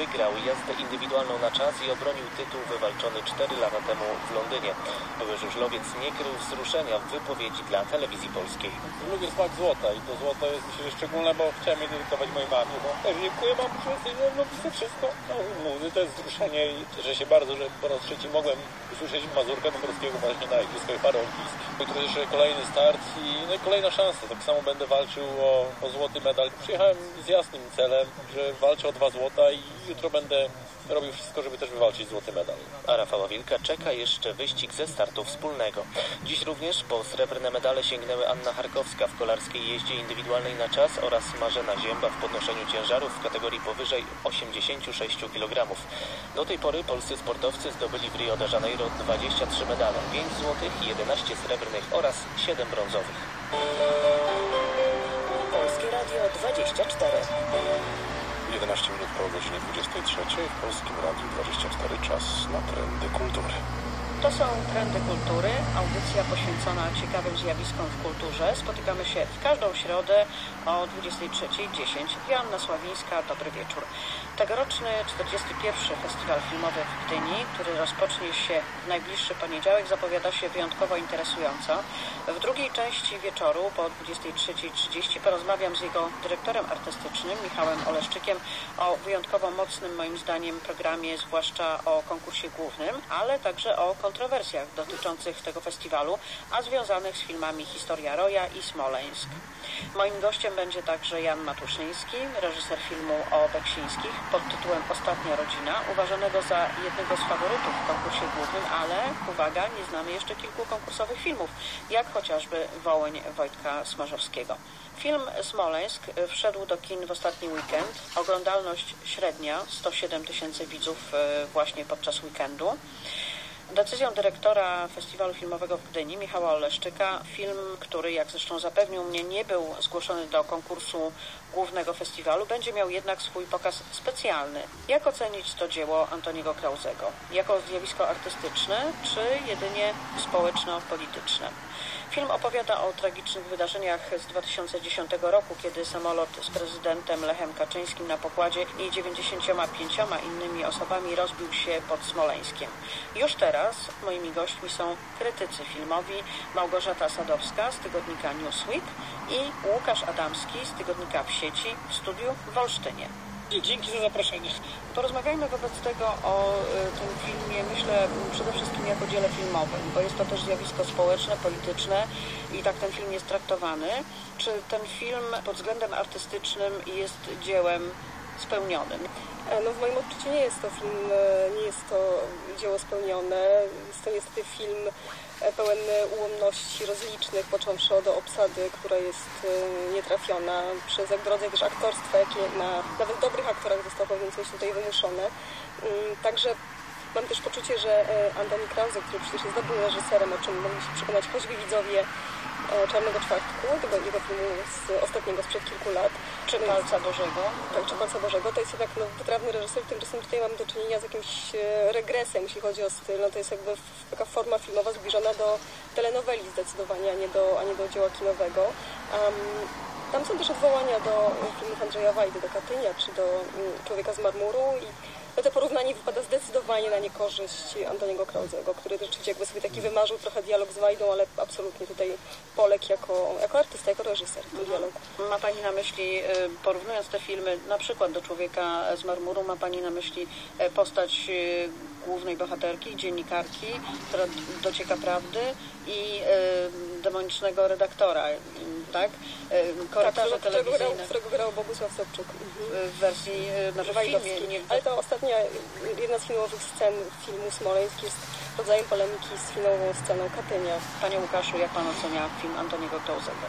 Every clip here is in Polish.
wygrał jazdę indywidualną na czas i obronił tytuł wywalczony 4 lata temu w Londynie. Były żużlowiec nie krył wzruszenia w wypowiedzi dla telewizji polskiej. Lubię smak złota i to złoto jest myślę, szczególne, bo chciałem je dedykować mojej mamie, bo też dziękuję mam że no widzę wszystko. No, mówię, to jest wzruszenie i cieszę się bardzo, że po raz trzeci mogłem usłyszeć Mazurka Dąbrowskiego właśnie na Igrzyskach Paraolimpijskich. Jutro jeszcze kolejny start i, no i kolejna szansa. Tak samo będę walczył o, o złoty medal. Przyjechałem z jasnym celem, że walczę o dwa złota i jutro będę robił wszystko, żeby też wywalczyć złoty medal. A Rafała Wilka czeka jeszcze wyścig ze startu wspólnego. Dziś również po srebrne medale sięgnęły Anna Charkowska w kolarskiej jeździe indywidualnej na czas oraz Marzena Zięba w podnoszeniu ciężarów w kategorii powyżej 86 kg. Do tej pory polscy sportowcy zdobyli w Rio de Janeiro 23 medale, 5 złotych, 11 srebrnych oraz 7 brązowych. Polskie Radio 24. 11 minut po godzinie 23 w Polskim Radiu 24 czas na trendy kultury. To są Trendy Kultury, audycja poświęcona ciekawym zjawiskom w kulturze. Spotykamy się w każdą środę o 23.10. Joanna Sławińska, dobry wieczór. Tegoroczny 41. Festiwal Filmowy w Gdyni, który rozpocznie się w najbliższy poniedziałek, zapowiada się wyjątkowo interesująco. W drugiej części wieczoru po 23.30 porozmawiam z jego dyrektorem artystycznym, Michałem Oleszczykiem, o wyjątkowo mocnym, moim zdaniem, programie, zwłaszcza o konkursie głównym, ale także o kontrowersjach dotyczących tego festiwalu, a związanych z filmami Historia Roja i Smoleńsk. Moim gościem będzie także Jan Matuszyński, reżyser filmu o Beksińskich pod tytułem Ostatnia rodzina, uważanego za jednego z faworytów w konkursie głównym, ale uwaga, nie znamy jeszcze kilku konkursowych filmów, jak chociażby Wołyń Wojtka Smarzowskiego. Film Smoleńsk wszedł do kin w ostatni weekend. Oglądalność średnia 107 tysięcy widzów e, właśnie podczas weekendu. Decyzją dyrektora Festiwalu Filmowego w Gdyni, Michała Oleszczyka, film, który, jak zresztą zapewnił mnie, nie był zgłoszony do konkursu głównego festiwalu, będzie miał jednak swój pokaz specjalny. Jak ocenić to dzieło Antoniego Krauzego? Jako zjawisko artystyczne, czy jedynie społeczno-polityczne? Film opowiada o tragicznych wydarzeniach z 2010 roku, kiedy samolot z prezydentem Lechem Kaczyńskim na pokładzie i 95 innymi osobami rozbił się pod Smoleńskiem. Już teraz moimi gośćmi są krytycy filmowi Małgorzata Sadowska z tygodnika Newsweek i Łukasz Adamski z tygodnika W sieci w studiu w Olsztynie. Dzięki za zaproszenie. Porozmawiajmy wobec tego o y, tym filmie, myślę przede wszystkim jako dziele filmowym, bo jest to też zjawisko społeczne, polityczne i tak ten film jest traktowany. Czy ten film pod względem artystycznym jest dziełem spełnionym? E, No w moim odczuciu nie jest to film, e, nie jest to dzieło spełnione. Jest to niestety film e, pełen ułomności rozlicznych, począwszy od obsady, która jest e, nietrafiona przez jak drodze też aktorstwa, jakie na nawet dobrych aktorach zostało pewien coś tutaj wymuszone. Mm, Także mam też poczucie, że e, Antoni Krause, który przecież jest dobrym reżyserem, o czym mogli się przekonać choćby widzowie e, Czarnego Czwartku, tego jego filmu z ostatniego sprzed kilku lat, Czy Palca Bożego? tak, czy Palca Bożego, to jest jednak no, wytrawny reżyser, tymczasem tutaj mamy do czynienia z jakimś e, regresem, jeśli chodzi o styl. No, to jest jakby taka forma filmowa zbliżona do telenoweli zdecydowanie, a nie do, a nie do dzieła kinowego. Um, tam są też odwołania do filmów Andrzeja Wajdy, do Katynia, czy do mm, Człowieka z marmuru i no, to porównanie wypada zdecydowanie na niekorzyść Antoniego Krauzego, który rzeczywiście jakby sobie taki wymarzył trochę dialog z Wajdą, ale absolutnie tutaj Polek jako, jako artysta, jako reżyser w tym dialogu. Ma Pani na myśli, y, porównując te filmy na przykład do Człowieka z marmuru, ma Pani na myśli e, postać y, głównej bohaterki, dziennikarki, która docieka prawdy i y, demonicznego redaktora, y, tak? Korytarze Tak, którego, grał, którego grał Bogusław Sobczuk. Mhm. w wersji, y, znaczy w filmie, nie w Ale ta ostatnia, jedna z filmowych scen filmu Smoleńsk jest rodzajem polemiki z filmową sceną Katynia. Panie Łukaszu, jak Pan ocenia film Antoniego Krauzego?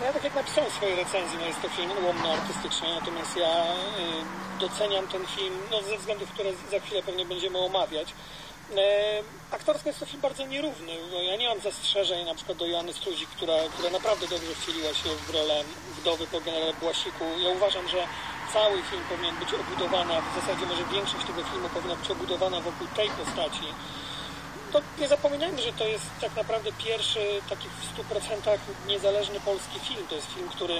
No ja tak jak napisałem w swojej recenzji, no jest to film ułomny artystycznie, natomiast ja y, doceniam ten film no, ze względów, które za chwilę pewnie będziemy omawiać. E, aktorsko jest to film bardzo nierówny. No, ja nie mam zastrzeżeń na przykład do Joanny Struzik, która, która naprawdę dobrze wcieliła się w rolę wdowy po generale Błasiku. Ja uważam, że cały film powinien być obudowany, a w zasadzie może większość tego filmu powinna być obudowana wokół tej postaci. to nie zapominajmy, że to jest tak naprawdę pierwszy taki w 100% niezależny polski film. To jest film, który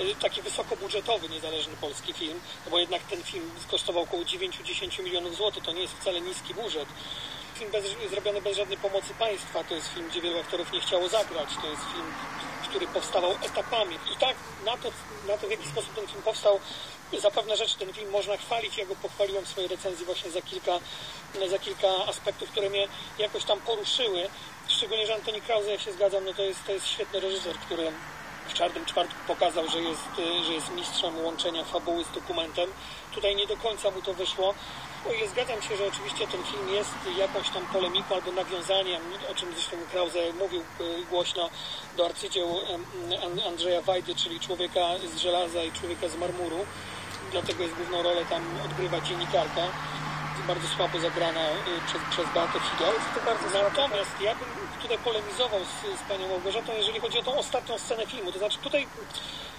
y, taki wysokobudżetowy, niezależny polski film, no bo jednak ten film kosztował około 9-10 milionów złotych, to nie jest wcale niski budżet. Film bez, zrobiony bez żadnej pomocy państwa, to jest film, gdzie wielu aktorów nie chciało zagrać, to jest film, który powstawał etapami. I tak na to, na to w jaki sposób ten film powstał, za pewne rzeczy ten film można chwalić. Ja go pochwaliłem w swojej recenzji właśnie za kilka, za kilka aspektów, które mnie jakoś tam poruszyły. Szczególnie, że Antoni Krause, ja się zgadzam, no to jest, to jest świetny reżyser, który w czarnym czwartku pokazał, że jest, że jest mistrzem łączenia fabuły z dokumentem. Tutaj nie do końca mu to wyszło. I zgadzam się, że oczywiście ten film jest jakąś tam polemiką albo nawiązaniem, o czym zresztą Krause mówił e, głośno, do arcydzieł Andrzeja Wajdy, czyli człowieka z żelaza i człowieka z marmuru. Dlatego jest główną rolę tam odgrywa dziennikarka, bardzo słabo zagrana y, przez, przez Beatę Fidel. To bardzo. Natomiast ja bym tutaj polemizował z, z panią Małgorzatą, jeżeli chodzi o tą ostatnią scenę filmu. To znaczy tutaj,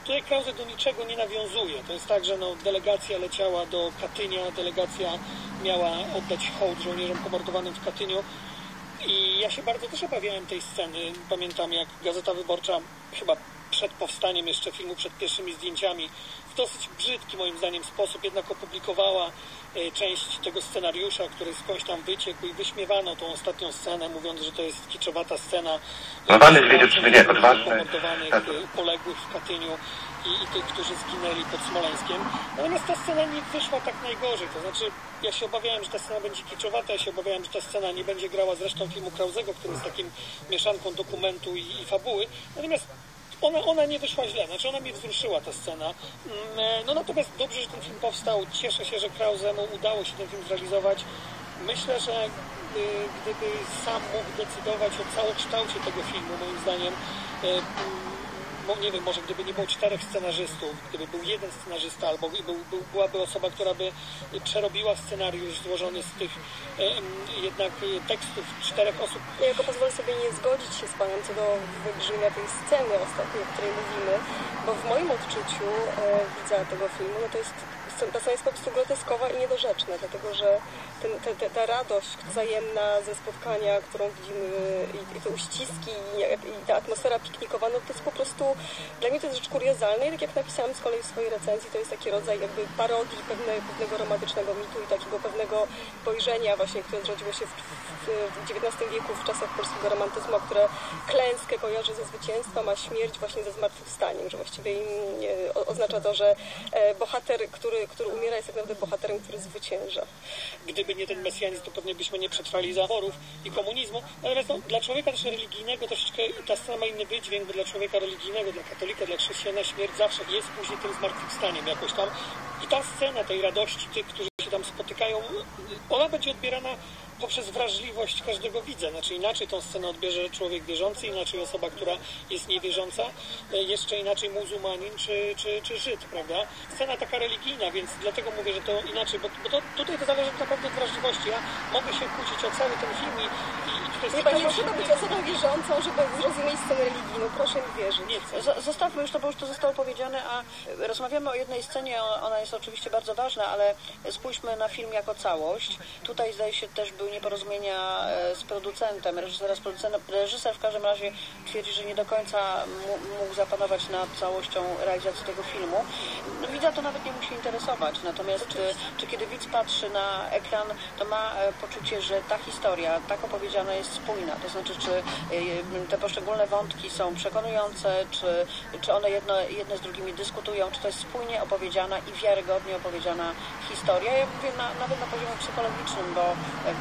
tutaj Krause do niczego nie nawiązuje. To jest tak, że no, delegacja leciała do Katynia, delegacja miała oddać hołd żołnierzom pomordowanym w Katyniu. I ja się bardzo też obawiałem tej sceny. Pamiętam, jak Gazeta Wyborcza chyba przed powstaniem jeszcze filmu, przed pierwszymi zdjęciami, w dosyć brzydki moim zdaniem sposób jednak opublikowała część tego scenariusza, który skądś tam wyciekł i wyśmiewano tą ostatnią scenę, mówiąc, że to jest kiczowata scena. No pan jest wiedzieć, czy nie, odważny. Tak. poległych w Katyniu i, i tych, którzy zginęli pod Smoleńskiem. Natomiast ta scena nie wyszła tak najgorzej. To znaczy, ja się obawiałem, że ta scena będzie kiczowata, ja się obawiałem, że ta scena nie będzie grała z resztą filmu Krauzego, który jest takim mieszanką dokumentu i, i fabuły. Natomiast ona, ona nie wyszła źle, znaczy ona mnie wzruszyła ta scena. Mm, e, No natomiast dobrze, że ten film powstał. Cieszę się, że Krauzemu udało się ten film zrealizować. Myślę, że y, gdyby sam mógł decydować o całokształcie tego filmu, moim zdaniem, mo- nie wiem, może gdyby nie było czterech scenarzystów, gdyby był jeden scenarzysta, albo był, był, byłaby osoba, która by przerobiła scenariusz złożony z tych e, jednak tekstów czterech osób, Ja jako pozwolę sobie nie zgodzić się z Panią co do wybrzmienia tej sceny ostatniej, o której mówimy, bo w moim odczuciu e, widza tego filmu, no to jest ta scena jest po prostu groteskowa i niedorzeczna, dlatego że ten, te, te, ta radość wzajemna ze spotkania, którą widzimy i, te uściski i, ta atmosfera piknikowa, no to jest po prostu, dla mnie to jest rzecz kuriozalna i tak jak napisałam z kolei w swojej recenzji, to jest taki rodzaj jakby parodii pewne, pewnego romantycznego mitu i takiego pewnego spojrzenia właśnie, które zrodziło się w, w, XIX wieku, w czasach polskiego romantyzmu, które klęskę kojarzy ze zwycięstwem, a śmierć właśnie ze zmartwychwstaniem, że właściwie im, e, o- oznacza to, że e, bohater, który, który umiera jest tak naprawdę bohaterem, który zwycięża. gdyby nie ten mesjanizm, to pewnie byśmy nie przetrwali zaborów i komunizmu. Natomiast no, dla człowieka też religijnego troszeczkę ta scena ma inny wydźwięk, bo dla człowieka religijnego, dla katolika, dla chrześcijana śmierć zawsze jest później tym zmartwychwstaniem jakoś tam. I ta scena tej radości tych, którzy się tam spotykają, ona będzie odbierana poprzez wrażliwość każdego widza. Znaczy inaczej tą scenę odbierze człowiek wierzący, inaczej osoba, która jest niewierząca, e, jeszcze inaczej muzułmanin czy, czy, czy Żyd, prawda? Scena taka religijna, więc dlatego mówię, że to inaczej, bo, bo to, tutaj to zależy naprawdę od wrażliwości. Ja mogę się kłócić o cały ten film i, i, i tutaj Nie, Pani, nie trzeba być osobą wierzącą, żeby zrozumieć scenę religijną. Proszę mi wierzyć. Nie Zostawmy już to, bo już to zostało powiedziane, a rozmawiamy o jednej scenie, ona jest oczywiście bardzo ważna, ale spójrzmy na film jako całość. Tutaj zdaje się też były nieporozumienia e, z producentem, reżysera z producentem. Reżyser w każdym razie twierdzi, że nie do końca mógł zapanować nad całością realizacji tego filmu. No, Widza to nawet nie musi interesować, natomiast e, czy kiedy widz patrzy na ekran, to ma e, poczucie, że ta historia tak opowiedziana jest spójna, to znaczy czy te poszczególne wątki są przekonujące, czy, czy one jedno, jedne z drugimi dyskutują, czy to jest spójnie opowiedziana i wiarygodnie opowiedziana historia. Ja mówię na, nawet na poziomie psychologicznym, bo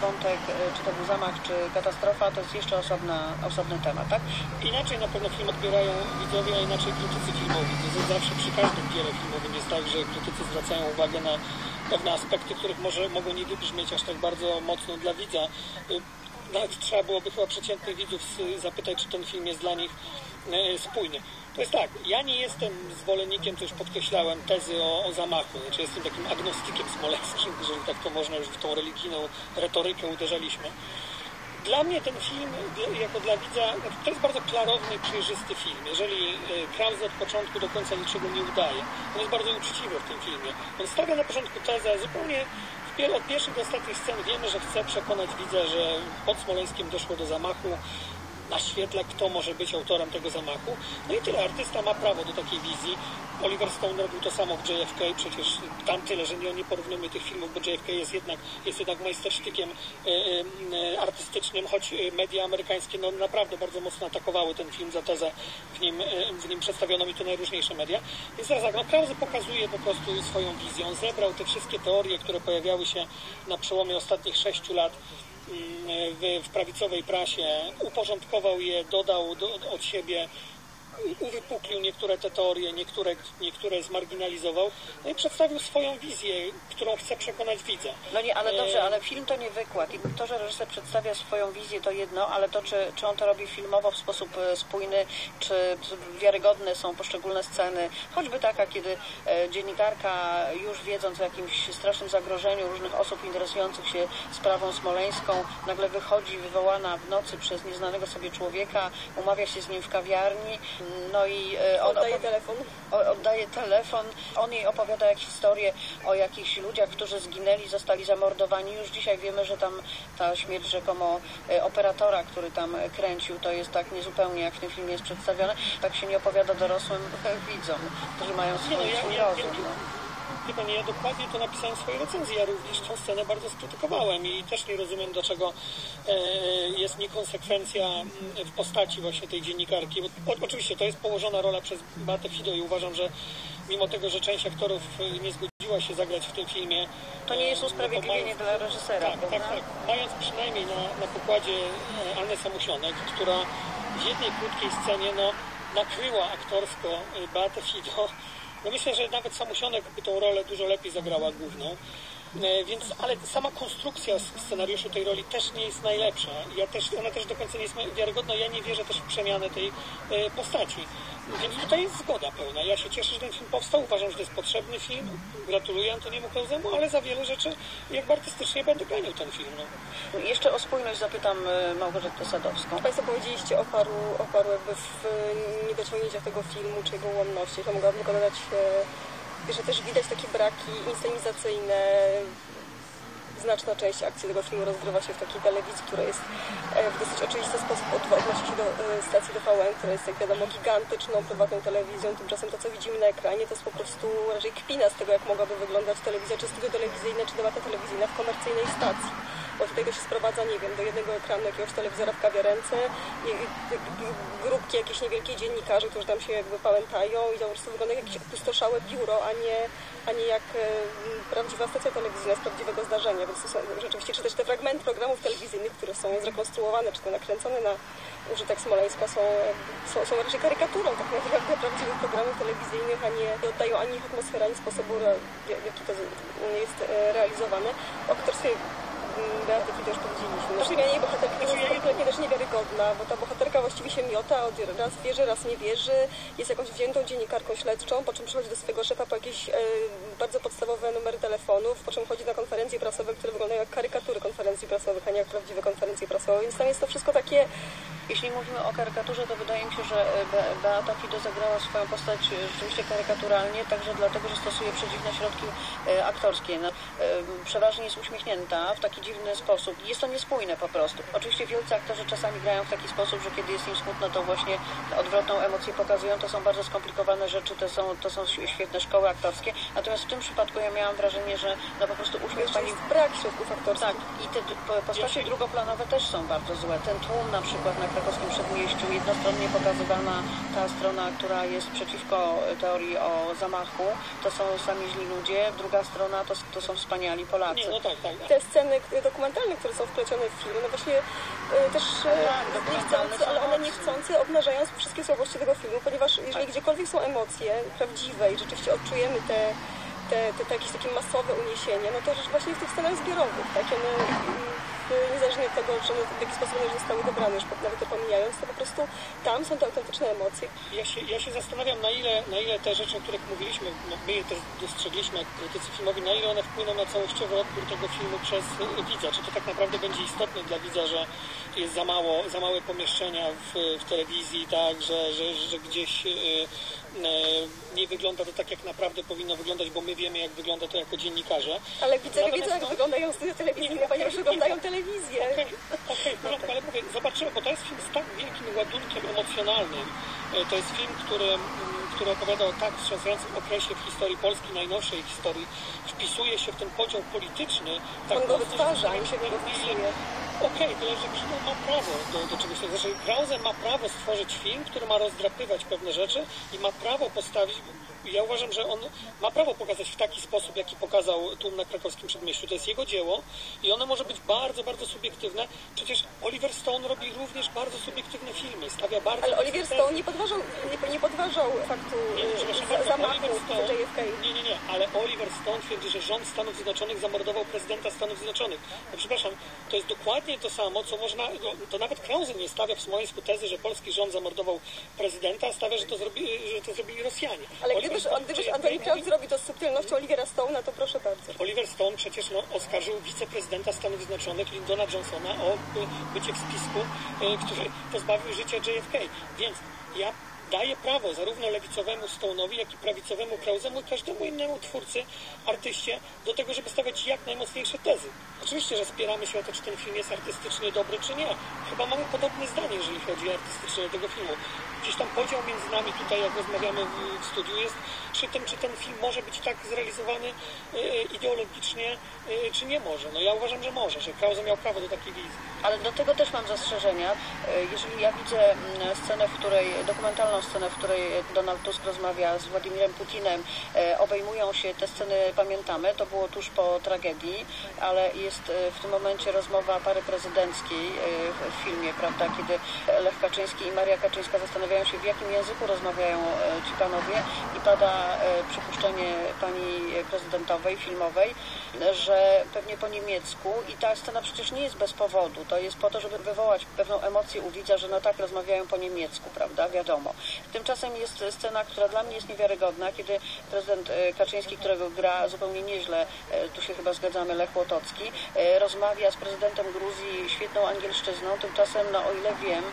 wątek, e, czy to był zamach, czy katastrofa, to jest jeszcze osobna, osobny temat, tak? Inaczej na pewno film odbierają widzowie, a inaczej krytycy filmowi. To zawsze przy każdym dziele filmowym jest tak, że krytycy zwracają uwagę na pewne aspekty, których może mogą nie wybrzmieć aż tak bardzo mocno dla widza. Nawet trzeba byłoby chyba przeciętnych widzów zapytać, czy ten film jest dla nich y, spójny. To jest tak, ja nie jestem zwolennikiem, to już podkreślałem, tezy o, o zamachu. Znaczy jestem takim agnostykiem smoleńskim, jeżeli tak to można, już w tą religijną retorykę uderzaliśmy. Dla mnie ten film, jako dla widza, to jest bardzo klarowny, przejrzysty film. Jeżeli e, Krause od początku do końca niczego nie udaje, on jest bardzo uczciwy w tym filmie. On stawia na początku tezę zupełnie od pierwszych do ostatnich scen. Wiemy, że chce przekonać widza, że pod Smoleńskiem doszło do zamachu, naświetla, kto może być autorem tego zamachu. No i tyle, artysta ma prawo do takiej wizji. Oliver Stone robił to samo w JFK, przecież tam tyle, że nie, nie porównujmy tych filmów, bo JFK jest jednak, jest jednak majstersztykiem e, e, artystycznym, choć e, media amerykańskie no, naprawdę bardzo mocno atakowały ten film za tezę, w nim, e, w nim przedstawiono mi to najróżniejsze media. Więc teraz tak, no Krause pokazuje po prostu swoją wizję. On zebrał te wszystkie teorie, które pojawiały się na przełomie ostatnich sześciu lat w, w prawicowej prasie, uporządkował je, dodał do, od siebie, uwypuklił niektóre te teorie, niektóre, niektóre zmarginalizował, no i przedstawił swoją wizję, którą chce przekonać widza. No nie, ale dobrze, E, ale film to nie wykład. I to, że reżyser przedstawia swoją wizję, to jedno, ale to, czy, czy on to robi filmowo w sposób e, spójny, czy wiarygodne są poszczególne sceny, choćby taka, kiedy e, dziennikarka, już wiedząc o jakimś strasznym zagrożeniu różnych osób interesujących się sprawą smoleńską, nagle wychodzi wywołana w nocy przez nieznanego sobie człowieka, umawia się z nim w kawiarni, no i e, on Oddaje telefon. oddaje telefon, on jej opowiada jakieś historie o jakichś ludziach, którzy zginęli, zostali zamordowani. Już dzisiaj wiemy, że tam ta śmierć rzekomo e, operatora, który tam kręcił, to jest tak niezupełnie jak w tym filmie jest przedstawione. Tak się nie opowiada dorosłym widzom, którzy mają no, swój, swój rozum. ja, Wie pani, ja dokładnie to napisałem w swojej recenzji. Ja również tą scenę bardzo skrytykowałem i też nie rozumiem, dlaczego e, jest niekonsekwencja mm, w postaci właśnie tej dziennikarki. Bo, oczywiście to jest położona rola przez Beatę Fido i uważam, że mimo tego, że część aktorów e, nie zgodziła się zagrać w tym filmie... To nie jest e, usprawiedliwienie dla reżysera, Tak, tak, prawda? tak. Mając przynajmniej na, na pokładzie Annę Samusionek, która w jednej krótkiej scenie no, nakryła aktorsko Beatę Fido, no myślę, że nawet Samusionek by tą rolę dużo lepiej zagrała główną. E, Więc, ale sama konstrukcja scenariuszu tej roli też nie jest najlepsza. Ja też, ona też do końca nie jest wiarygodna. Ja nie wierzę też w przemianę tej e, postaci. Więc tutaj jest zgoda pełna. Ja się cieszę, że ten film powstał. Uważam, że to jest potrzebny film. Gratuluję Antoniemu Klausemu, ale za wiele rzeczy jakby artystycznie będę ganił ten film. No. Jeszcze o spójność zapytam e, Małgorzatę Sadowską. Państwo powiedzieliście o paru, o paru jakby w niedociągnięciach tego filmu, czy jego ułomności. To mogłabym tylko dodać, że też widać takie braki inscenizacyjne. Znaczna część akcji tego filmu rozgrywa się w takiej telewizji, która jest e, w dosyć oczywisty sposób od- odnosi się do e, stacji TVN, która jest, jak wiadomo, gigantyczną, prywatną telewizją. Tymczasem to, co widzimy na ekranie, to jest po prostu raczej kpina z tego, jak mogłaby wyglądać telewizja, czy studio telewizyjne, czy debata telewizyjna w komercyjnej stacji. Bo tutaj to się sprowadza, nie wiem, do jednego ekranu jakiegoś telewizora w kawiarence, i, grupki jakiejś niewielkiej dziennikarzy, którzy tam się jakby pałętają i to po prostu wygląda jak jakieś opustoszałe biuro, a nie, a nie jak e, prawdziwa stacja telewizyjna z prawdziwego zdarzenia. Więc są rzeczywiście, czy też te fragmenty programów telewizyjnych, które są zrekonstruowane, czy to nakręcone na użytek Smoleńska są, są, są raczej karykaturą tak naprawdę prawdziwych programów telewizyjnych, a nie oddają ani ich atmosfery, ani sposobu, w jaki to jest e, realizowane. O aktorstwie Beaty już powiedzieliśmy. No, przemianie jej bohaterki jest kompletnie też niewiarygodna, bo ta bohaterka właściwie się miota, od raz wierzy, raz nie wierzy, jest jakąś wziętą dziennikarką śledczą, po czym przychodzi do swojego szefa po jakieś e, bardzo podstawowe numery telefonów, po czym chodzi na konferencje prasowe, które wyglądają jak karykatury konferencji prasowych, a nie jak prawdziwe konferencje prasowe, więc tam jest to wszystko takie Jeśli mówimy o karykaturze, to wydaje mi się, że e, Be- Beata Fido zagrała swoją postać e, rzeczywiście karykaturalnie, także dlatego, że stosuje przedziwne środki e, aktorskie. No, przeważnie jest uśmiechnięta w taki dziwny sposób. Jest to niespójne po prostu. Oczywiście wielcy aktorzy czasami grają w taki sposób, że kiedy jest im smutno, to właśnie odwrotną emocję pokazują. To są bardzo skomplikowane rzeczy, to są, to są świetne szkoły aktorskie. Natomiast w tym przypadku ja miałam wrażenie, że no po prostu uśmiech pani jest brak środków aktorskich. tak, i te postacie drugoplanowe też są bardzo złe. Ten tłum na przykład na krakowskim przedmieściu, jednostronnie pokazywana ta strona, która jest przeciwko teorii o zamachu, to są sami źli ludzie, druga strona to, to są wspaniali Polacy. Nie, no tak, tak. te sceny dokumentalne, które są wplecione w film, no właśnie e, też e, tak, niechcący, ale one niechcący obnażają wszystkie słabości tego filmu, ponieważ jeżeli gdziekolwiek są emocje prawdziwe i rzeczywiście odczujemy te, te, te, te jakieś takie masowe uniesienie, no to rzecz właśnie w tych scenach zbiorowych, tak? One y, niezależnie od tego, że w jaki sposób one zostały dobrane, już nawet to pomijając, to po prostu tam są te autentyczne emocje. Ja się, ja się zastanawiam, na ile, na ile te rzeczy, o których mówiliśmy, no, my je też dostrzegliśmy jako krytycy filmowi, na ile one wpłyną na całościowy odbiór tego filmu przez y, widza. Czy to tak naprawdę będzie istotne dla widza, że jest za mało, za małe pomieszczenia w, w telewizji, tak, że, że, że gdzieś y, nie wygląda to tak, jak naprawdę powinno wyglądać, bo my wiemy, jak wygląda to jako dziennikarze. Ale Natomiast wiedzą, jak no- wyglądają studia telewizyjne, ponieważ oglądają telewizję. Okej, okej, w porządku, ale mówię, zobaczymy, bo to jest film z tak wielkim ładunkiem emocjonalnym. E, To jest film, który, mm, który opowiada o tak wstrząsającym okresie w historii Polski, najnowszej historii. Wpisuje się w ten podział polityczny. Tak On go wytwarza, mi się go wpisuje. Okej, tyle, że kino ma prawo do, do czegoś takiego. Znaczy, Krause ma prawo stworzyć film, który ma rozdrapywać pewne rzeczy i ma prawo postawić. Ja uważam, że on ma prawo pokazać w taki sposób, jaki pokazał tłum na krakowskim przedmieściu. To jest jego dzieło i ono może być bardzo, bardzo subiektywne. Przecież Oliver Stone robi również bardzo subiektywne filmy. Stawia bardzo Ale Oliver Stone nie podważał, nie, nie podważał faktu nie, zamachu Stone, JFK. nie, nie, nie, ale Oliver Stone twierdzi, że rząd Stanów Zjednoczonych zamordował prezydenta Stanów Zjednoczonych. No, przepraszam, to jest dokładnie to samo, co można, no, to nawet Krause nie stawia w Smoleńsku tezy, że polski rząd zamordował prezydenta, stawia, że to, zrobi, że to zrobili Rosjanie. Ale Oliver przecież Antoni mówi- Kraus zrobi to z subtelnością Olivera Stone'a, to proszę bardzo. Oliver Stone przecież no, oskarżył wiceprezydenta Stanów Zjednoczonych Lyndona Johnsona o bycie w spisku, y, który pozbawił życia JFK. Więc ja daję prawo zarówno lewicowemu Stone'owi, jak i prawicowemu Krausemu i każdemu innemu twórcy, artyście do tego, żeby stawiać jak najmocniejsze tezy. Oczywiście, że spieramy się o to, czy ten film jest artystycznie dobry, czy nie. Chyba mamy podobne zdanie, jeżeli chodzi o artystyczne tego filmu. Gdzieś tam podział między nami tutaj, jak rozmawiamy w, studiu, jest przy tym, czy ten film może być tak zrealizowany e, ideologicznie, e, czy nie może. No ja uważam, że może, że Krause miał prawo do takiej wizji. Ale do tego też mam zastrzeżenia. Jeżeli ja widzę mm, scenę, w której, dokumentalną scenę, w której Donald Tusk rozmawia z Władimirem Putinem, obejmują się, te sceny pamiętamy, to było tuż po tragedii, ale jest e, w tym momencie rozmowa pary prezydenckiej e, w- filmie, prawda, kiedy Lech Kaczyński i Maria Kaczyńska zastanawiają się, w jakim języku rozmawiają e, ci panowie i pada przypuszczenie pani prezydentowej, filmowej, że pewnie po niemiecku i ta scena przecież nie jest bez powodu. To jest po to, żeby wywołać pewną emocję u widza, że no tak rozmawiają po niemiecku, prawda? Wiadomo. Tymczasem jest scena, która dla mnie jest niewiarygodna, kiedy prezydent e, Kaczyński, którego gra zupełnie nieźle, e, tu się chyba zgadzamy, Lech Łotocki, e, rozmawia z prezydentem Gruzji świetną angielszczyzną. Tymczasem, no o ile wiem,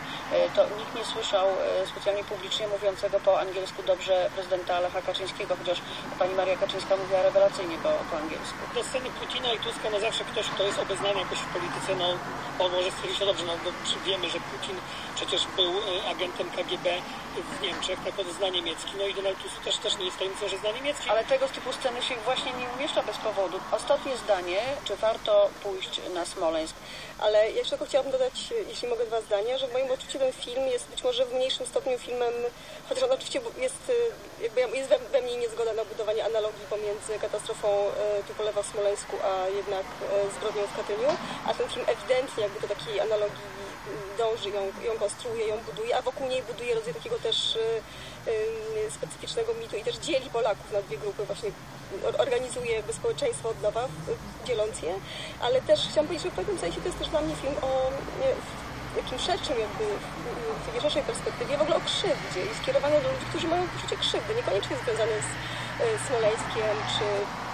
to nikt nie słyszał specjalnie publicznie mówiącego po angielsku dobrze prezydenta Lecha Kaczyńskiego, chociaż pani Maria Kaczyńska mówiła rewelacyjnie po, po angielsku. Sceny Putina i Tuska, no zawsze ktoś, kto jest obeznany jakoś w polityce, no on może stwierdzić, no dobrze, no bo wiemy, że Putin przecież był e, agentem KGB w Niemczech, tak on zna niemiecki, no i Donald Tusk też, też nie jest tajemnicą, że zna niemiecki. Ale tego typu sceny się właśnie nie umieszcza bez powodu. Ostatnie zdanie, czy warto pójść na Smoleńsk? Ale ja jeszcze tylko chciałabym dodać, jeśli mogę, dwa zdania, że w moim odczuciu ten film jest być może w mniejszym stopniu filmem, chociaż on oczywiście jest, y, jakby jest we, we mnie niezgoda na budowanie analogii pomiędzy katastrofą y, Tupolewa w Smoleńsku, a jednak y, zbrodnią w Katyniu, a ten film ewidentnie jakby do takiej analogii y, dąży, ją, ją konstruuje, ją buduje, a wokół niej buduje rodzaj takiego też y, y, specyficznego mitu i też dzieli Polaków na dwie grupy, właśnie or- organizuje jakby społeczeństwo od nowa, dzieląc je, ale też chciałam powiedzieć, że w pewnym sensie to jest też dla mnie film o takim szerszym jakby, w takiej szerszej perspektywie, w ogóle o krzywdzie i skierowane do ludzi, którzy mają poczucie krzywdy, niekoniecznie związane z Smoleńskiem czy,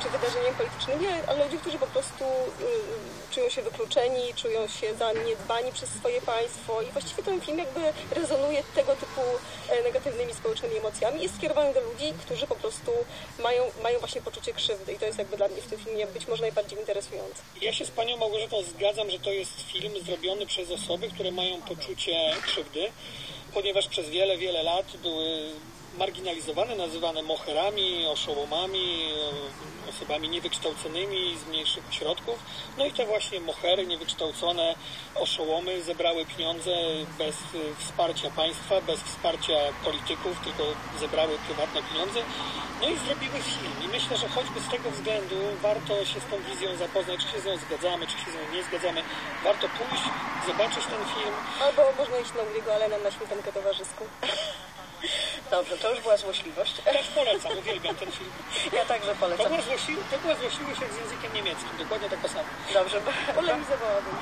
czy wydarzeniem politycznym, nie, ale ludzi, którzy po prostu y, czują się wykluczeni, czują się zaniedbani przez swoje państwo i właściwie ten film jakby rezonuje tego typu e, negatywnymi społecznymi emocjami. Jest skierowany do ludzi, którzy po prostu mają, mają właśnie poczucie krzywdy i to jest jakby dla mnie w tym filmie być może najbardziej interesujące. Ja się z panią Małgorzatą zgadzam, że to jest film zrobiony przez osoby, które mają poczucie krzywdy, ponieważ przez wiele, wiele lat były marginalizowane, nazywane moherami, oszołomami, e, osobami niewykształconymi z mniejszych ośrodków. No i te właśnie mohery, niewykształcone oszołomy zebrały pieniądze bez e, wsparcia państwa, bez wsparcia polityków, tylko zebrały prywatne pieniądze. No i zrobiły film. I myślę, że choćby z tego względu warto się z tą wizją zapoznać, czy się z nią zgadzamy, czy się z nią nie zgadzamy. Warto pójść, zobaczyć ten film. Albo można iść na Uriego Allena na świętankę towarzyską. Dobrze, to już była złośliwość. Też polecam, uwielbiam ten film. Ja także To polecam. była, złośli... to była złośliwość jak z językiem niemieckim, dokładnie tak samo. Dobrze, Polemizowałabym.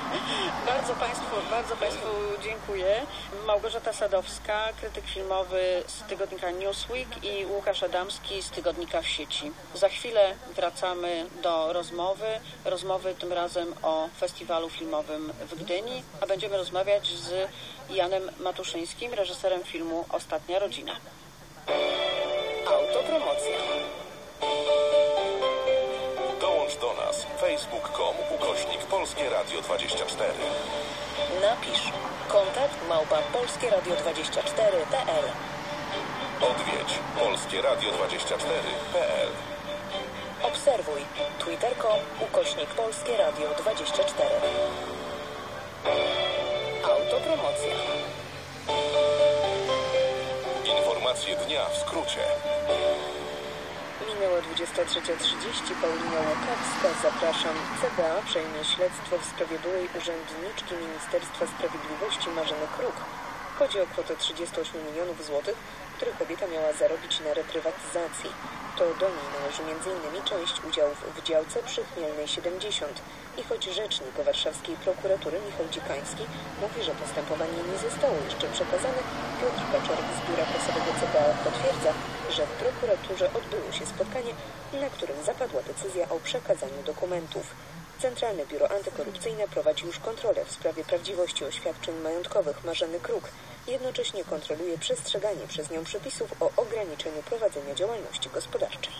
bardzo Państwu, bardzo Państwu dziękuję. Małgorzata Sadowska, krytyk filmowy z tygodnika Newsweek i Łukasz Adamski z tygodnika w sieci. Za chwilę wracamy do rozmowy. Rozmowy tym razem o festiwalu filmowym w Gdyni, a będziemy rozmawiać z Janem Matuszyńskim, reżyserem filmu Ostatnia Rodzina. Autopromocja. Dołącz do nas facebook.com ukośnik Polskie Radio 24. Napisz kontakt małpa polskieradio24.pl Odwiedź polskieradio24.pl Obserwuj twitter.com ukośnik Polskie Radio 24 Autopromocja. Informacje dnia w skrócie. Minęła 23.30. Paulina Łukawska. Zapraszam. CBA przejmie śledztwo w sprawie byłej urzędniczki Ministerstwa Sprawiedliwości Marzeny Kruk. Chodzi o kwotę 38 milionów złotych, które kobieta miała zarobić na reprywatyzacji. To do niej należy m.in. część udziałów w działce przy Chmielnej 70. I choć rzecznik warszawskiej prokuratury Michał Dzikański mówi, że postępowanie nie zostało jeszcze przekazane, Piotr Kaczorek z biura prasowego CBA potwierdza, że w prokuraturze odbyło się spotkanie, na którym zapadła decyzja o przekazaniu dokumentów. Centralne Biuro Antykorupcyjne prowadzi już kontrolę w sprawie prawdziwości oświadczeń majątkowych Marzeny Kruk. Jednocześnie kontroluje przestrzeganie przez nią przepisów o ograniczeniu prowadzenia działalności gospodarczej.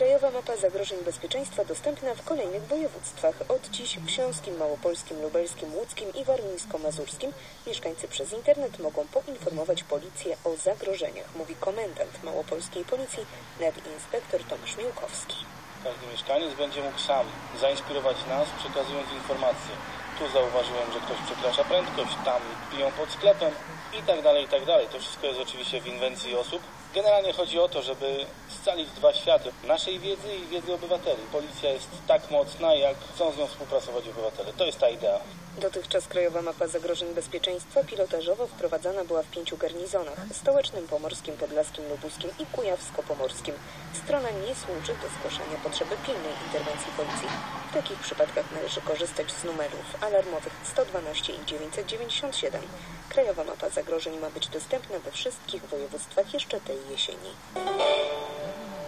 Krajowa mapa zagrożeń bezpieczeństwa dostępna w kolejnych województwach. Od dziś w Śląskim, Małopolskim, Lubelskim, Łódzkim i Warmińsko-Mazurskim mieszkańcy przez internet mogą poinformować policję o zagrożeniach, mówi komendant Małopolskiej Policji, nadinspektor Tomasz Miłkowski. Każdy mieszkaniec będzie mógł sam zainspirować nas, przekazując informacje. Tu zauważyłem, że ktoś przekracza prędkość, tam piją pod sklepem i tak dalej, i tak dalej. To wszystko jest oczywiście w inwencji osób. Generalnie chodzi o to, żeby scalić dwa światy naszej wiedzy i wiedzy obywateli. Policja jest tak mocna, jak chcą z nią współpracować obywatele. To jest ta idea. Dotychczas Krajowa Mapa Zagrożeń Bezpieczeństwa pilotażowo wprowadzana była w pięciu garnizonach stołecznym, pomorskim, podlaskim, lubuskim i kujawsko-pomorskim. Strona nie służy do zgłaszania potrzeby pilnej interwencji policji. W takich przypadkach należy korzystać z numerów alarmowych 112 i 997. Krajowa Mapa Zagrożeń ma być dostępna we wszystkich województwach jeszcze tej jesieni.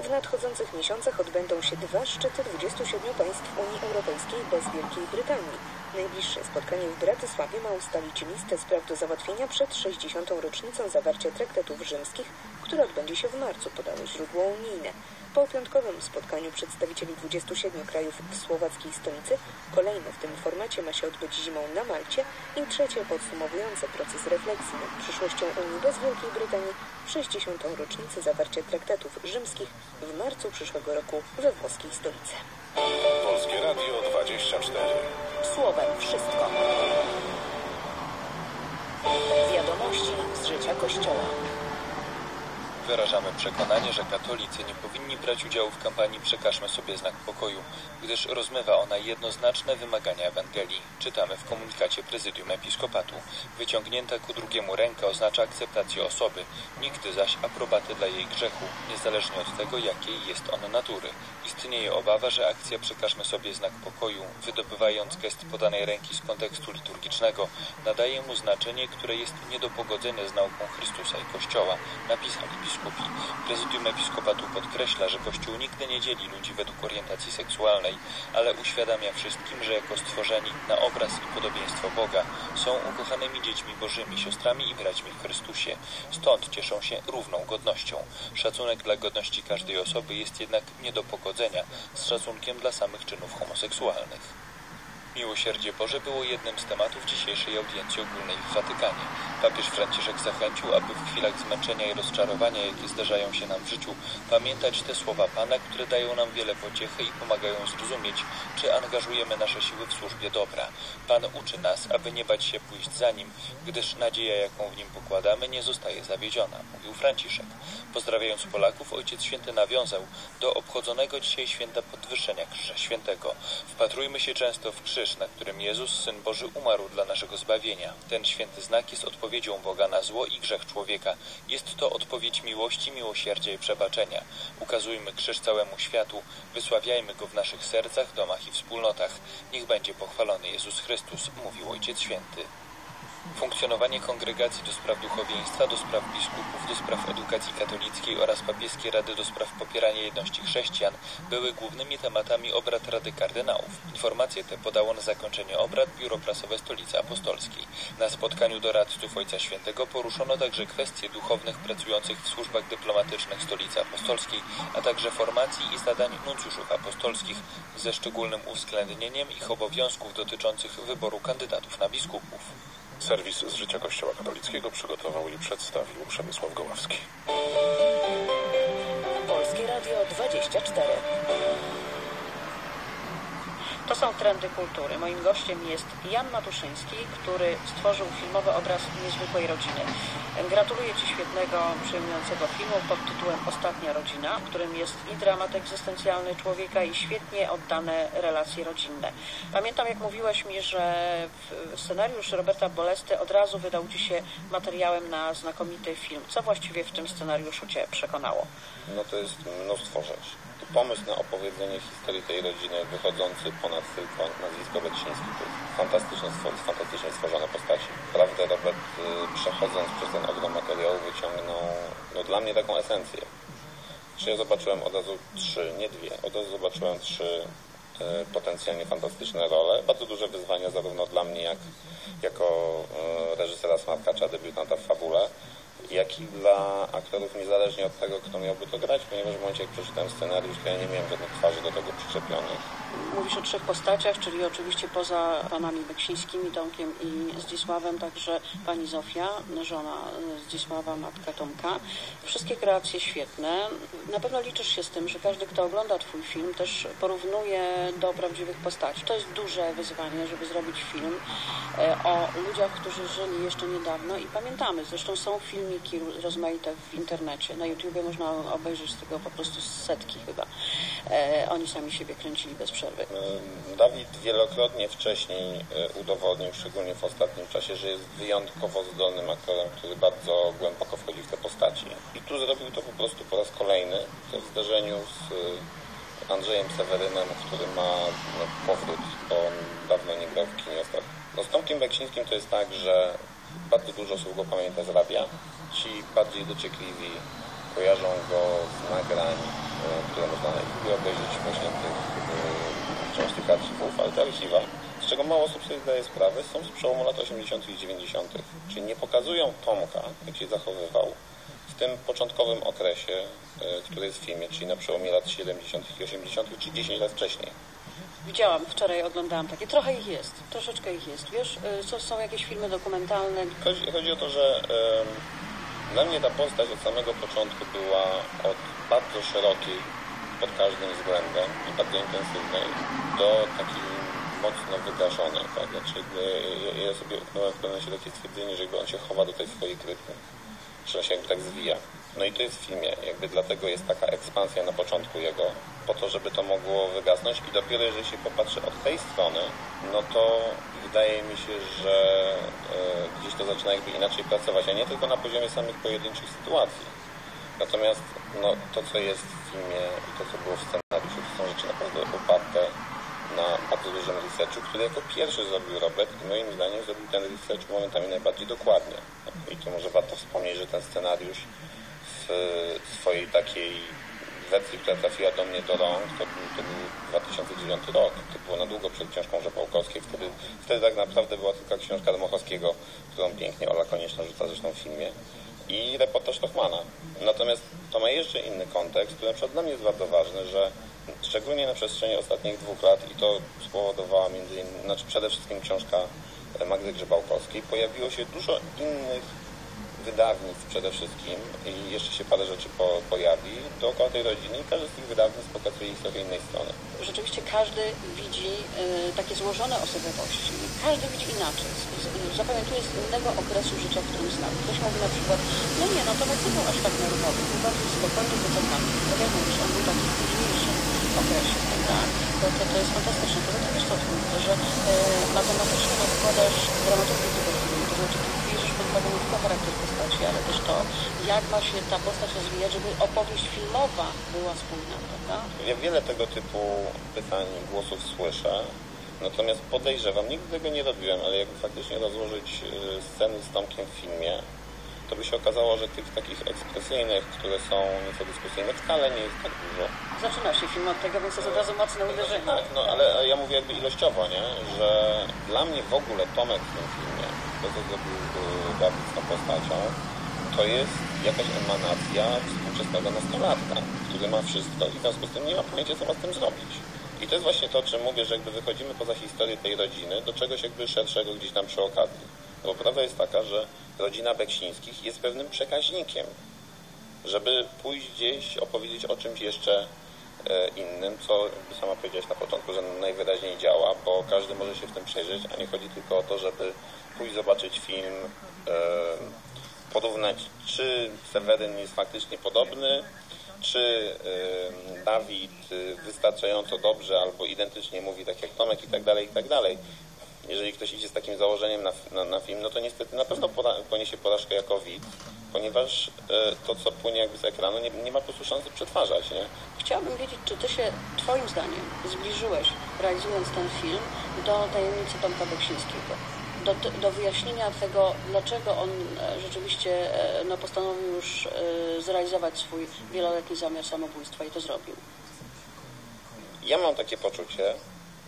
W nadchodzących miesiącach odbędą się dwa szczyty 27 państw Unii Europejskiej bez Wielkiej Brytanii. Najbliższe spotkanie w Bratysławie ma ustalić listę spraw do załatwienia przed 60. rocznicą zawarcia traktatów rzymskich, które odbędzie się w marcu, podały źródło unijne. Po piątkowym spotkaniu przedstawicieli 27 krajów w słowackiej stolicy, kolejne w tym formacie ma się odbyć zimą na Malcie i trzecie podsumowujące proces refleksji nad przyszłością Unii bez Wielkiej Brytanii w 60. rocznicę zawarcia traktatów rzymskich w marcu przyszłego roku we włoskiej stolicy. Polskie Radio 24. Słowem wszystko. Wiadomości z życia Kościoła. Wyrażamy przekonanie, że katolicy nie powinni brać udziału w kampanii Przekażmy sobie znak pokoju, gdyż rozmywa ona jednoznaczne wymagania Ewangelii. Czytamy w komunikacie Prezydium Episkopatu. Wyciągnięta ku drugiemu ręka oznacza akceptację osoby, nigdy zaś aprobaty dla jej grzechu, niezależnie od tego, jakiej jest on natury. Istnieje obawa, że akcja Przekażmy sobie znak pokoju, wydobywając gest podanej ręki z kontekstu liturgicznego, nadaje mu znaczenie, które jest nie do pogodzenia z nauką Chrystusa i Kościoła, napisali. Prezydium Episkopatu podkreśla, że Kościół nigdy nie dzieli ludzi według orientacji seksualnej, ale uświadamia wszystkim, że jako stworzeni na obraz i podobieństwo Boga są ukochanymi dziećmi bożymi, siostrami i braćmi w Chrystusie. Stąd cieszą się równą godnością. Szacunek dla godności każdej osoby jest jednak nie do pogodzenia z szacunkiem dla samych czynów homoseksualnych. Miłosierdzie Boże było jednym z tematów dzisiejszej audiencji ogólnej w Watykanie. Papież Franciszek zachęcił, aby w chwilach zmęczenia i rozczarowania, jakie zdarzają się nam w życiu, pamiętać te słowa Pana, które dają nam wiele pociechy i pomagają zrozumieć, czy angażujemy nasze siły w służbie dobra. Pan uczy nas, aby nie bać się pójść za Nim, gdyż nadzieja, jaką w Nim pokładamy, nie zostaje zawiedziona, mówił Franciszek. Pozdrawiając Polaków, Ojciec Święty nawiązał do obchodzonego dzisiaj święta podwyższenia Krzyża Świętego. Wpatrujmy się często w krzyż, krzyż, na którym Jezus, Syn Boży, umarł dla naszego zbawienia. Ten święty znak jest odpowiedzią Boga na zło i grzech człowieka. Jest to odpowiedź miłości, miłosierdzia i przebaczenia. Ukazujmy krzyż całemu światu, wysławiajmy go w naszych sercach, domach i wspólnotach. Niech będzie pochwalony Jezus Chrystus, mówił Ojciec Święty. Funkcjonowanie Kongregacji do Spraw Duchowieństwa, do Spraw Biskupów, do Spraw Edukacji Katolickiej oraz Papieskiej Rady do Spraw Popierania Jedności Chrześcijan były głównymi tematami obrad Rady Kardynałów. Informacje te podało na zakończenie obrad Biuro Prasowe Stolicy Apostolskiej. Na spotkaniu doradców Ojca Świętego poruszono także kwestie duchownych pracujących w służbach dyplomatycznych Stolicy Apostolskiej, a także formacji i zadań nuncjuszów apostolskich, ze szczególnym uwzględnieniem ich obowiązków dotyczących wyboru kandydatów na biskupów. Serwis z życia Kościoła katolickiego przygotował i przedstawił Przemysław Goławski. Polskie Radio 24. To są trendy kultury. Moim gościem jest Jan Matuszyński, który stworzył filmowy obraz niezwykłej rodziny. Gratuluję Ci świetnego, przejmującego filmu pod tytułem Ostatnia rodzina, w którym jest i dramat egzystencjalny człowieka i świetnie oddane relacje rodzinne. Pamiętam, jak mówiłeś mi, że scenariusz Roberta Bolesty od razu wydał Ci się materiałem na znakomity film. Co właściwie w tym scenariuszu Cię przekonało? No to jest mnóstwo rzeczy pomysł na opowiedzenie historii tej rodziny wychodzący ponad tylko nazwisko Beksiński to fantastycznie, fantastycznie stworzone postaci. Prawdę Robert y, przechodząc przez ten ogrom materiału wyciągnął no, dla mnie taką esencję. Czy ja zobaczyłem od razu trzy, nie dwie, od razu zobaczyłem trzy y, potencjalnie fantastyczne role. Bardzo duże wyzwania zarówno dla mnie, jak jako y, reżysera smarkacza, debiutanta w fabule, jak i dla aktorów, niezależnie od tego, kto miałby to grać, ponieważ w momencie, jak przeczytałem scenariusz, to ja nie miałem żadnych twarzy do tego przyczepionych. Mówisz o trzech postaciach, czyli oczywiście poza panami Beksińskimi, Tomkiem i Zdzisławem, także pani Zofia, żona Zdzisława, matka Tomka. Wszystkie kreacje świetne. Na pewno liczysz się z tym, że każdy, kto ogląda Twój film, też porównuje do prawdziwych postaci. To jest duże wyzwanie, żeby zrobić film e, o ludziach, którzy żyli jeszcze niedawno i pamiętamy. Zresztą są filmiki rozmaite w internecie. Na YouTubie można obejrzeć tego po prostu setki chyba. E, oni sami siebie kręcili bez przerwy. E, Dawid wielokrotnie wcześniej e, udowodnił, szczególnie w ostatnim czasie, że jest wyjątkowo zdolnym aktorem, który bardzo głęboko wchodzi w te postaci. I tu zrobił to po prostu po raz kolejny, to w zdarzeniu z Andrzejem Sewerynem, który ma no, powrót, bo on dawno nie grał w kinie ostatnio. No z Tomkiem Beksińskim to jest tak, że bardzo dużo osób go pamięta z radia. Ci bardziej dociekliwi kojarzą go z nagrań które można na YouTube obejrzeć właśnie tych, archiwów, ale te archiwa, z czego mało osób sobie zdaje sprawę, są z przełomu lat 80. i 90. Czyli nie pokazują Tomka, jak się zachowywał w tym początkowym okresie, e, który jest w filmie, czyli na przełomie lat 70. i 80., czy 10 lat wcześniej. Widziałam, wczoraj oglądałam takie, trochę ich jest, troszeczkę ich jest, wiesz, są, e, są jakieś filmy dokumentalne. Chodzi, chodzi o to, że dla mnie ta postać od samego początku była od bardzo szerokiej pod każdym względem i bardzo intensywnej do takiej mocno wygaszonej. Tak? Znaczy, ja, ja sobie uknąłem w pewnym momencie takie stwierdzenie, że on się chowa do tej swojej krypty, że on się jakby tak zwija. No i to jest w filmie, jakby dlatego jest taka ekspansja na początku jego, po to, żeby to mogło wygasnąć i dopiero jeżeli się popatrzy od tej strony, no to wydaje mi się, że e, gdzieś to zaczyna jakby inaczej pracować, a nie tylko na poziomie samych pojedynczych sytuacji. Natomiast no, to, co jest w filmie i to, co było w scenariuszu, to są rzeczy naprawdę oparte na bardzo dużym researchu, który jako pierwszy zrobił Robert i moim zdaniem zrobił ten research momentami najbardziej dokładnie. I tu może warto wspomnieć, że ten scenariusz w swojej takiej wersji, która trafiła do mnie do rąk, to, to był 2009 rok. To było na długo przed książką Rzepałkowskiej. Wtedy, wtedy tak naprawdę była tylko książka Dmochowskiego, którą pięknie Ola Konieczna rzuca zresztą w filmie i reportaż Tochmana. Natomiast to ma jeszcze inny kontekst, który na przykład dla mnie jest bardzo ważny, że szczególnie na przestrzeni ostatnich dwóch lat i to spowodowała między innymi, znaczy przede wszystkim książka Magdy Grzebałkowskiej, pojawiło się dużo innych wydawnictw przede wszystkim i jeszcze się parę rzeczy po, pojawi dookoła tej rodziny i każdy z tych wydawnictw pokazuje historię innej strony. Rzeczywiście każdy widzi y, takie złożone osobowości. Każdy widzi inaczej. Zapamiętuje z innego okresu życia, w którym znał. Ktoś mówi na przykład, no nie, no to nie był aż tak nerwowy, był bardziej spokojny, wycofany. Tak jak mówisz, on był taki późniejszy okresie, prawda? To, to, to jest fantastyczne. Poza tym wiesz co, że e, matematycznie rozkładasz dramaturgię tego filmu, to znaczy nie tylko charakter postaci, ale też to, jak ma się ta postać rozwijać, żeby opowieść filmowa była spójna, prawda? Ja wiele tego typu pytań, głosów słyszę, natomiast podejrzewam, nigdy tego nie robiłem, ale jakby faktycznie rozłożyć y, sceny z Tomkiem w filmie, to by się okazało, że tych takich ekspresyjnych, które są nieco dyskusyjne, wcale nie jest tak dużo. Zaczyna się film od tego, więc jest od razu mocne uderzenie. Tak, no ale ja mówię jakby ilościowo, nie? Że dla mnie w ogóle Tomek w tym filmie, to co zrobił y, Dawid z tą postacią, to jest jakaś emanacja współczesnego nastolatka, który ma wszystko i w związku z tym nie ma pojęcia, co ma z tym zrobić. I to jest właśnie to, o czym mówię, że jakby wychodzimy poza historię tej rodziny do czegoś jakby szerszego gdzieś tam przy okazji. Bo prawda jest taka, że rodzina Beksińskich jest pewnym przekaźnikiem, żeby pójść gdzieś, opowiedzieć o czymś jeszcze e, innym, co sama powiedziałaś na początku, że najwyraźniej działa, bo każdy może się w tym przejrzeć, a nie chodzi tylko o to, żeby pójść zobaczyć film, e, porównać, czy Seweryn jest faktycznie podobny, czy e, Dawid wystarczająco dobrze albo identycznie mówi tak jak Tomek i tak dalej, i tak dalej jeżeli ktoś idzie z takim założeniem na, na, na film, no to niestety na pewno pora, poniesie porażkę jako widz, ponieważ e, to, co płynie jakby z ekranu, nie, nie ma po prostu szansy przetwarzać, nie? Chciałabym wiedzieć, czy Ty się, Twoim zdaniem, zbliżyłeś, realizując ten film, do tajemnicy Tomka Beksińskiego? Do, do wyjaśnienia tego, dlaczego on e, rzeczywiście e, no, postanowił już e, zrealizować swój wieloletni zamiar samobójstwa i to zrobił. Ja mam takie poczucie,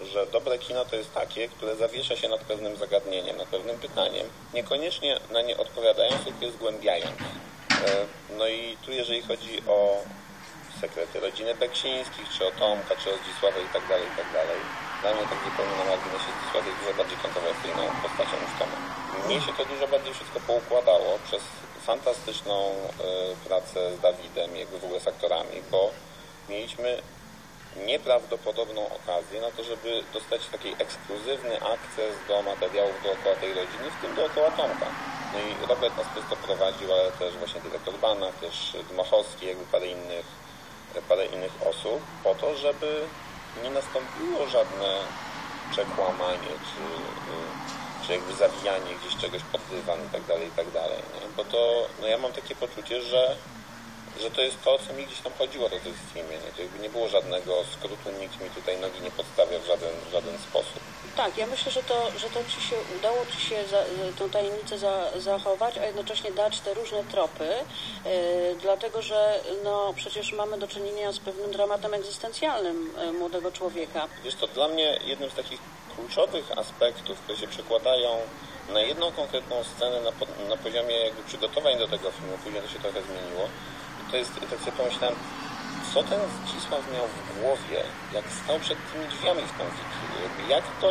że dobre kino to jest takie, które zawiesza się nad pewnym zagadnieniem, nad pewnym pytaniem, niekoniecznie na nie odpowiadając, tylko je zgłębiając. E, no i tu jeżeli chodzi o sekrety rodziny Beksińskich, czy o Tomka, czy o Zdzisławę i tak dalej, i tak dalej. Dla mnie tak zupełnie na marginesie Zdzisławy jest dużo bardziej kontrowersyjną postacią niż Tomek. Mnie się to dużo bardziej wszystko poukładało przez fantastyczną y, pracę z Dawidem, jakby w ogóle z aktorami, bo mieliśmy nieprawdopodobną okazję na to, żeby dostać taki ekskluzywny akces do materiałów dookoła tej rodziny, w tym dookoła Tomka. No i Robert nas przez to prowadził, ale też właśnie dyrektor Bana, też Dmochowski, jakby parę innych, parę innych osób, po to, żeby nie nastąpiło żadne przekłamanie, czy, czy jakby zawijanie gdzieś czegoś pod dywan i tak dalej, i tak dalej. Nie? Bo to, no ja mam takie poczucie, że że to jest to, co mi gdzieś tam chodziło do tych filmie. Nie? To jakby nie było żadnego skrótu, nikt mi tutaj nogi nie podstawia w żaden, w żaden sposób. Tak, ja myślę, że to, że to Ci się udało Ci się za, tą tajemnicę za, zachować, a jednocześnie dać te różne tropy, yy, dlatego że no, przecież mamy do czynienia z pewnym dramatem egzystencjalnym yy, młodego człowieka. Wiesz to dla mnie jednym z takich kluczowych aspektów, które się przekładają na jedną konkretną scenę na, na poziomie jakby przygotowań do tego filmu, później to się trochę zmieniło, to jest, tak sobie pomyślałem, co ten Zdzisław miał w głowie, jak stał przed tymi drzwiami w tą wikilię, jak to...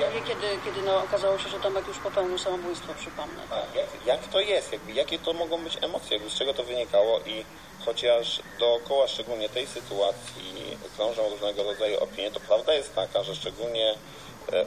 Jak... Kiedy, kiedy no, okazało się, że Tomek już popełnił samobójstwo, przypomnę. Tak, jak, jak to jest, jakby, jakie to mogą być emocje, jakby, z czego to wynikało? I chociaż dookoła szczególnie tej sytuacji krążą różnego rodzaju opinie, to prawda jest taka, że szczególnie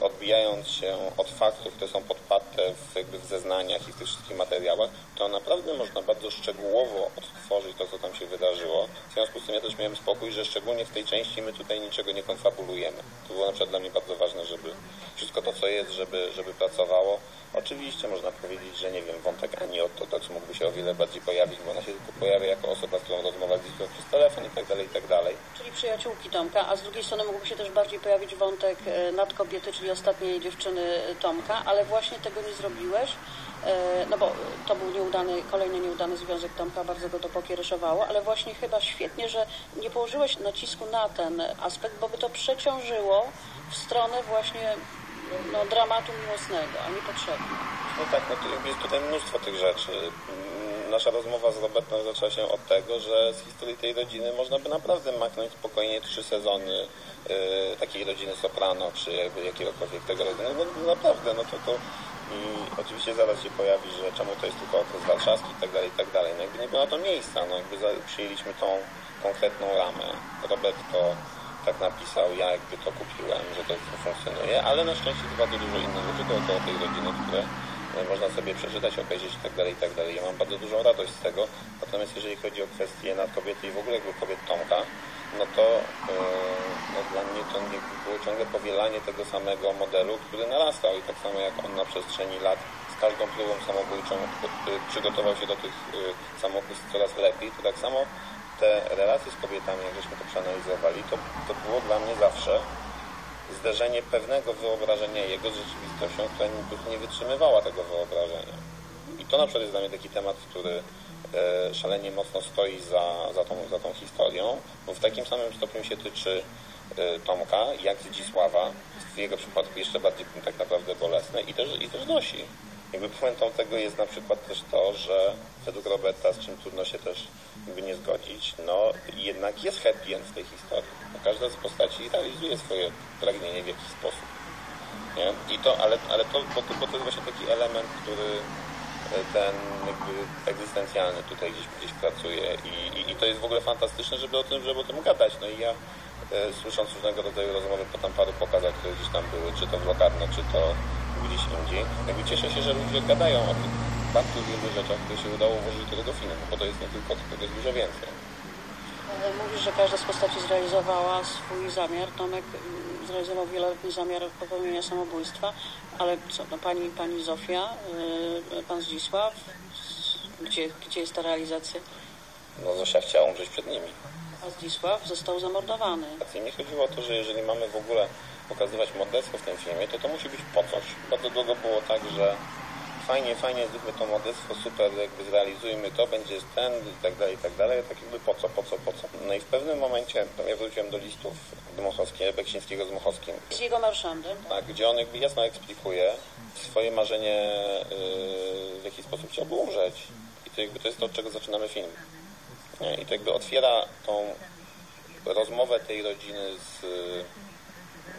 odbijając się od faktów, które są podparte w, jakby w zeznaniach i w tych wszystkich materiałach, to naprawdę można bardzo szczegółowo odtworzyć to, co tam się wydarzyło. W związku z tym ja też miałem spokój, że szczególnie w tej części my tutaj niczego nie konfabulujemy. To było na przykład dla mnie bardzo ważne, żeby wszystko to, co jest, żeby, żeby pracowało. Oczywiście można powiedzieć, że nie wiem, wątek Ani Otto to, co mógłby się o wiele bardziej pojawić, bo ona się tylko pojawia jako osoba, z którą rozmowa z przez telefon i tak dalej, i tak dalej. Czyli przyjaciółki Tomka, a z drugiej strony mógłby się też bardziej pojawić wątek e, nad kobiety, czyli ostatniej dziewczyny Tomka, ale właśnie tego nie zrobiłeś, e, no bo to był nieudany, kolejny nieudany związek Tomka, bardzo go to pokiereszowało, ale właśnie chyba świetnie, że nie położyłeś nacisku na ten aspekt, bo by to przeciążyło w stronę właśnie no, dramatu miłosnego, a niepotrzebnie. No tak, no to jest tutaj mnóstwo tych rzeczy. Nasza rozmowa z Robertem zaczęła się od tego, że z historii tej rodziny można by naprawdę maknąć spokojnie trzy sezony yy, takiej rodziny Soprano, czy jakby jakiegokolwiek tego rodzaju. No, no naprawdę, no to to i oczywiście zaraz się pojawi, że czemu to jest tylko okres warszawski i tak dalej, i tak dalej. No jakby nie było na to miejsca, no jakby przyjęliśmy tą konkretną ramę. Robert to tak napisał, ja jakby to kupiłem, że to ale na szczęście jest bardzo dużo innych rzeczy dookoła tej rodziny, które e, można sobie przeczytać, obejrzeć i tak dalej, i tak. Ja mam bardzo dużą radość z tego. Natomiast jeżeli chodzi o kwestię nad kobiety i w ogóle jakby kobiet Tomka, no to e, no dla mnie to było ciągle powielanie tego samego modelu, który narastał i tak samo jak on na przestrzeni lat z każdą próbą samobójczą e, przygotował się do tych samobójstw coraz lepiej, to tak samo te relacje z kobietami, jak żeśmy to przeanalizowali, to, to było dla mnie zawsze zderzenie pewnego wyobrażenia jego z rzeczywistością, która po nie wytrzymywała tego wyobrażenia. I to na przykład jest dla mnie taki temat, który e, szalenie mocno stoi za, za, tą, za tą historią, bo w takim samym stopniu się tyczy e, Tomka, jak Zdzisława, w jego przypadku jeszcze bardziej tak naprawdę bolesne i też, i też Zosi. Jakby puentą tego jest na przykład też to, że według Roberta, z czym trudno się też jakby nie zgodzić, no jednak jest happy end w tej historii. No, każda z postaci realizuje swoje pragnienie w jakiś sposób. Nie? I to, ale, ale to, bo to, bo to jest właśnie taki element, który e, ten jakby egzystencjalny tutaj gdzieś, gdzieś pracuje i, i, i to jest w ogóle fantastyczne, żeby o tym, żeby o tym gadać. No i ja e, słysząc różnego rodzaju rozmowy po tam paru pokazach, które gdzieś tam były, czy to w Locarno, czy to gdzieś indziej, jakby cieszę się, że ludzie gadają o tych bardzo wielu rzeczach, które się udało włożyć do tego filmu, bo to jest nie tylko to, tego jest dużo więcej. Mówisz, że każda z postaci zrealizowała swój zamiar. Tomek mm, zrealizował wieloletni zamiar popełnienia samobójstwa, ale co, no pani, pani Zofia, yy, pan Zdzisław, gdzie, gdzie jest ta realizacja? No Zosia chciała umrzeć przed nimi. A Zdzisław został zamordowany. I mi chodziło o to, że jeżeli mamy w ogóle pokazywać morderstwo w tym filmie, to to musi być po coś. Bardzo długo było tak, że fajnie, fajnie, zróbmy to morderstwo, super, jakby zrealizujmy to, będzie ten i tak dalej, i tak dalej, tak jakby po co, po co, po co. No i w pewnym momencie, ja wróciłem do listów Dmochowskiego, Beksińskiego z Dmochowskim. Z jego marszandem. Tak, gdzie on jakby jasno eksplikuje swoje marzenie, yy, w jaki sposób chciałby umrzeć. I to jakby to jest to, od czego zaczynamy film. Nie? I to jakby otwiera tą rozmowę tej rodziny z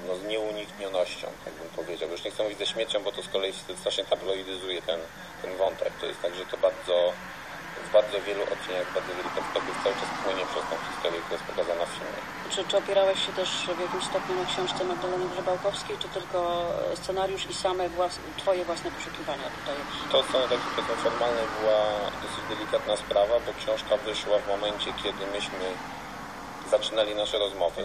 no, z nieuniknionością, tak bym powiedział. Już nie chcę mówić ze śmiecią, bo to z kolei strasznie tabloidyzuje ten, ten wątek. To jest tak, że to bardzo w bardzo wielu odcieniach, bardzo wielu perspektyw cały czas płynie przez tą historię, która jest pokazana w filmie. Czy, czy opierałeś się też w jakimś stopniu na książce Magdaleny Grzebałkowskiej, czy tylko scenariusz i same włas twoje własne poszukiwania tutaj? To od strony takiej formalnej była dosyć delikatna sprawa, bo książka wyszła w momencie, kiedy myśmy zaczynali nasze rozmowy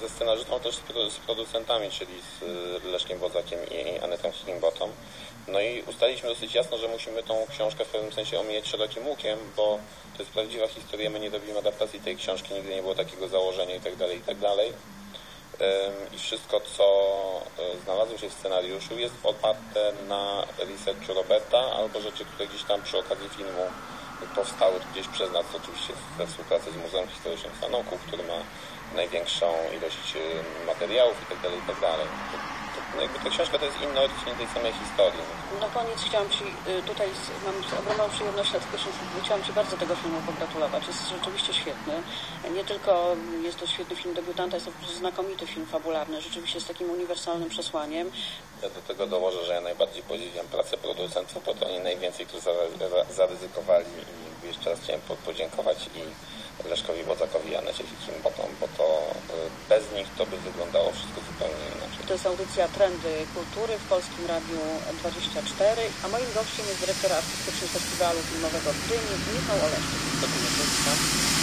ze scenarzystą, też z producentami, czyli z y, Leszkiem Wozakiem i Anetą Himbotą. No i ustaliliśmy dosyć jasno, że musimy tą książkę w pewnym sensie omijać szerokim łukiem, bo to jest prawdziwa historia, my nie robimy adaptacji tej książki, nigdy nie było takiego założenia i tak dalej, i tak. I wszystko, co e, znalazło się w scenariuszu jest oparte na researchu Roberta albo rzeczy, które gdzieś tam przy okazji filmu powstały gdzieś przez nas oczywiście we współpracy z Muzeum Historycznym Sanoku, który ma największą ilość y, materiałów itd. Tak itd. No jakby ta książka to jest inny odcień tej samej historii. Na koniec chciałam Ci y, tutaj, mam ogromną przyjemność, dlatego chciałam Ci bardzo tego filmu pogratulować. Jest rzeczywiście świetny. Nie tylko jest to świetny film debiutanta, jest to znakomity film fabularny, rzeczywiście z takim uniwersalnym przesłaniem. Ja do tego dołożę, że ja najbardziej podziwiam pracę producentów, bo to oni najwięcej tu zaryzykowali i jeszcze raz chciałem podziękować i Leszkowi Bodzakowi, Anecie Hikimbotom, bo to y, bez nich to by wyglądało wszystko zupełnie inaczej. To jest audycja Trendy Kultury w Polskim Radiu 24, a moim gościem jest dyrektor artystyczny Festiwalu Filmowego w Gdyni, Michał Oleszczyk.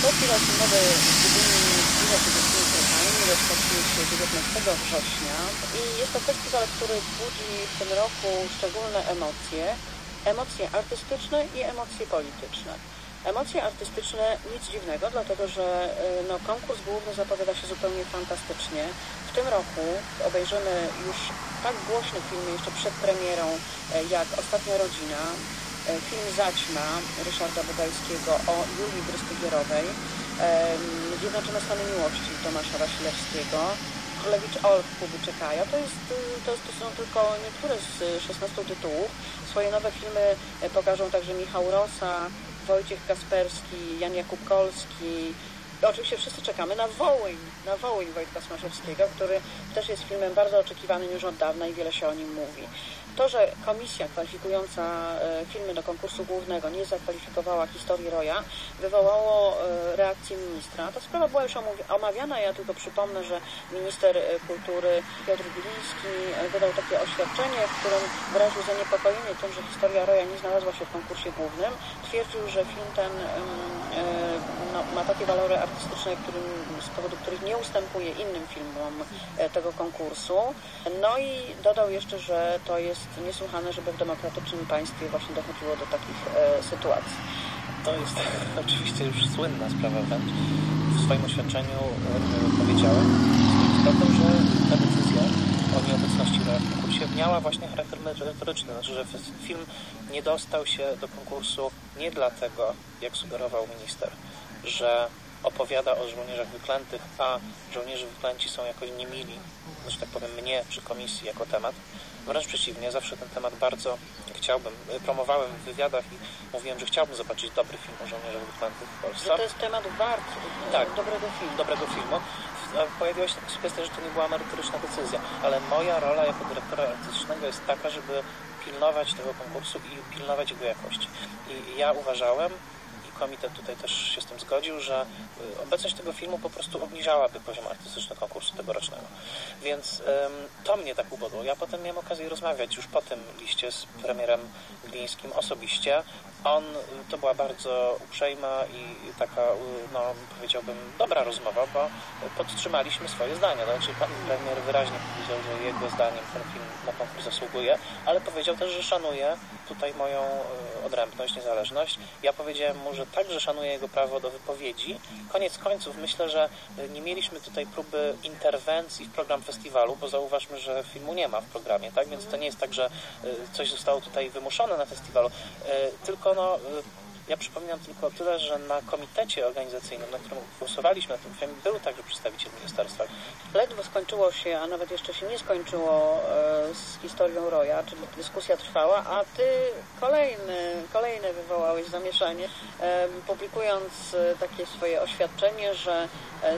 Festiwal filmowy w Gdyni zbliża się do swoich krokami, rozpocznie się 19 września i jest to festiwal, który budzi w tym roku szczególne emocje, emocje artystyczne i emocje polityczne. Emocje artystyczne nic dziwnego, dlatego że y, no, konkurs główny zapowiada się zupełnie fantastycznie. W tym roku obejrzymy już tak głośny film jeszcze przed premierą y, jak Ostatnia Rodzina, y, film Zaćma Ryszarda Bogajskiego o Julii Brystygierowej, Zjednoczone Stany Miłości Tomasza Wasilewskiego, Królewicz Olf Kuby Czekaja. To, jest, to, to są tylko niektóre z 16 tytułów. Swoje nowe filmy pokażą także Michał Rosa, Wojciech Kasperski, Jan Jakub Kolski. Oczywiście wszyscy czekamy na Wołyń, na Wołyń Wojtka Smaszewskiego, który też jest filmem bardzo oczekiwanym już od dawna i wiele się o nim mówi. To, że komisja kwalifikująca e, filmy do konkursu głównego nie zakwalifikowała historii Roya, wywołało e, reakcję ministra. Ta sprawa była już omawiana. Ja tylko przypomnę, że minister e, kultury Piotr Biliński wydał takie oświadczenie, w którym wyraził zaniepokojenie tym, że historia Roya nie znalazła się w konkursie głównym. Twierdził, że film ten no, ma takie walory artystyczne, którym, z powodu których nie ustępuje innym filmom tego konkursu. No i dodał jeszcze, że to jest niesłychane, żeby w demokratycznym państwie właśnie dochodziło do takich e, sytuacji. To jest oczywiście już słynna sprawa wręcz. W swoim oświadczeniu e, powiedziałem z prawdą, że ta decyzja o nieobecności w konkursie miała właśnie charakter merytoryczny. Znaczy, że film nie dostał się do konkursu nie dlatego, jak sugerował minister, że opowiada o żołnierzach wyklętych, a żołnierze wyklęci są jakoś niemili, że tak powiem mnie czy komisji jako temat. Wręcz przeciwnie, zawsze ten temat bardzo chciałbym, promowałem w wywiadach i mówiłem, że chciałbym zobaczyć dobry film o żołnierzach wyklętych w Polsce. Że to jest temat e, Tak. dobrego filmu. dobrego filmu. A Pojawiła się taka sugestia, że to nie była merytoryczna decyzja, ale moja rola jako dyrektora artystycznego jest taka, żeby pilnować tego konkursu i pilnować jego jakości. I ja uważałem, komitet tutaj też się z tym zgodził, że y, obecność tego filmu po prostu obniżałaby poziom artystyczny konkursu tegorocznego. Więc to mnie tak ubodło. Ja potem miałem okazję rozmawiać już po tym liście z premierem Glińskim osobiście. On, to była bardzo uprzejma i taka, y, no powiedziałbym, dobra rozmowa, bo podtrzymaliśmy swoje zdania. Znaczy pan premier wyraźnie powiedział, że jego zdaniem ten film na konkurs zasługuje, ale powiedział też, że szanuje tutaj moją y, odrębność, niezależność. Ja powiedziałem mu, że także szanuję jego prawo do wypowiedzi. Koniec końców myślę, że y, nie mieliśmy tutaj próby interwencji w program festiwalu, bo zauważmy, że filmu nie ma w programie, tak? Więc to nie jest tak, że coś zostało tutaj wymuszone na festiwalu, tylko no, ja przypominam tylko tyle, że na komitecie organizacyjnym, na którym głosowaliśmy na tym filmie, był także przedstawiciel ministerstwa. Ledwo skończyło się, a nawet jeszcze się nie skończyło e, z historią Roya, czyli dyskusja trwała, a ty kolejny, kolejne wywołałeś zamieszanie, e, publikując e, takie swoje oświadczenie, że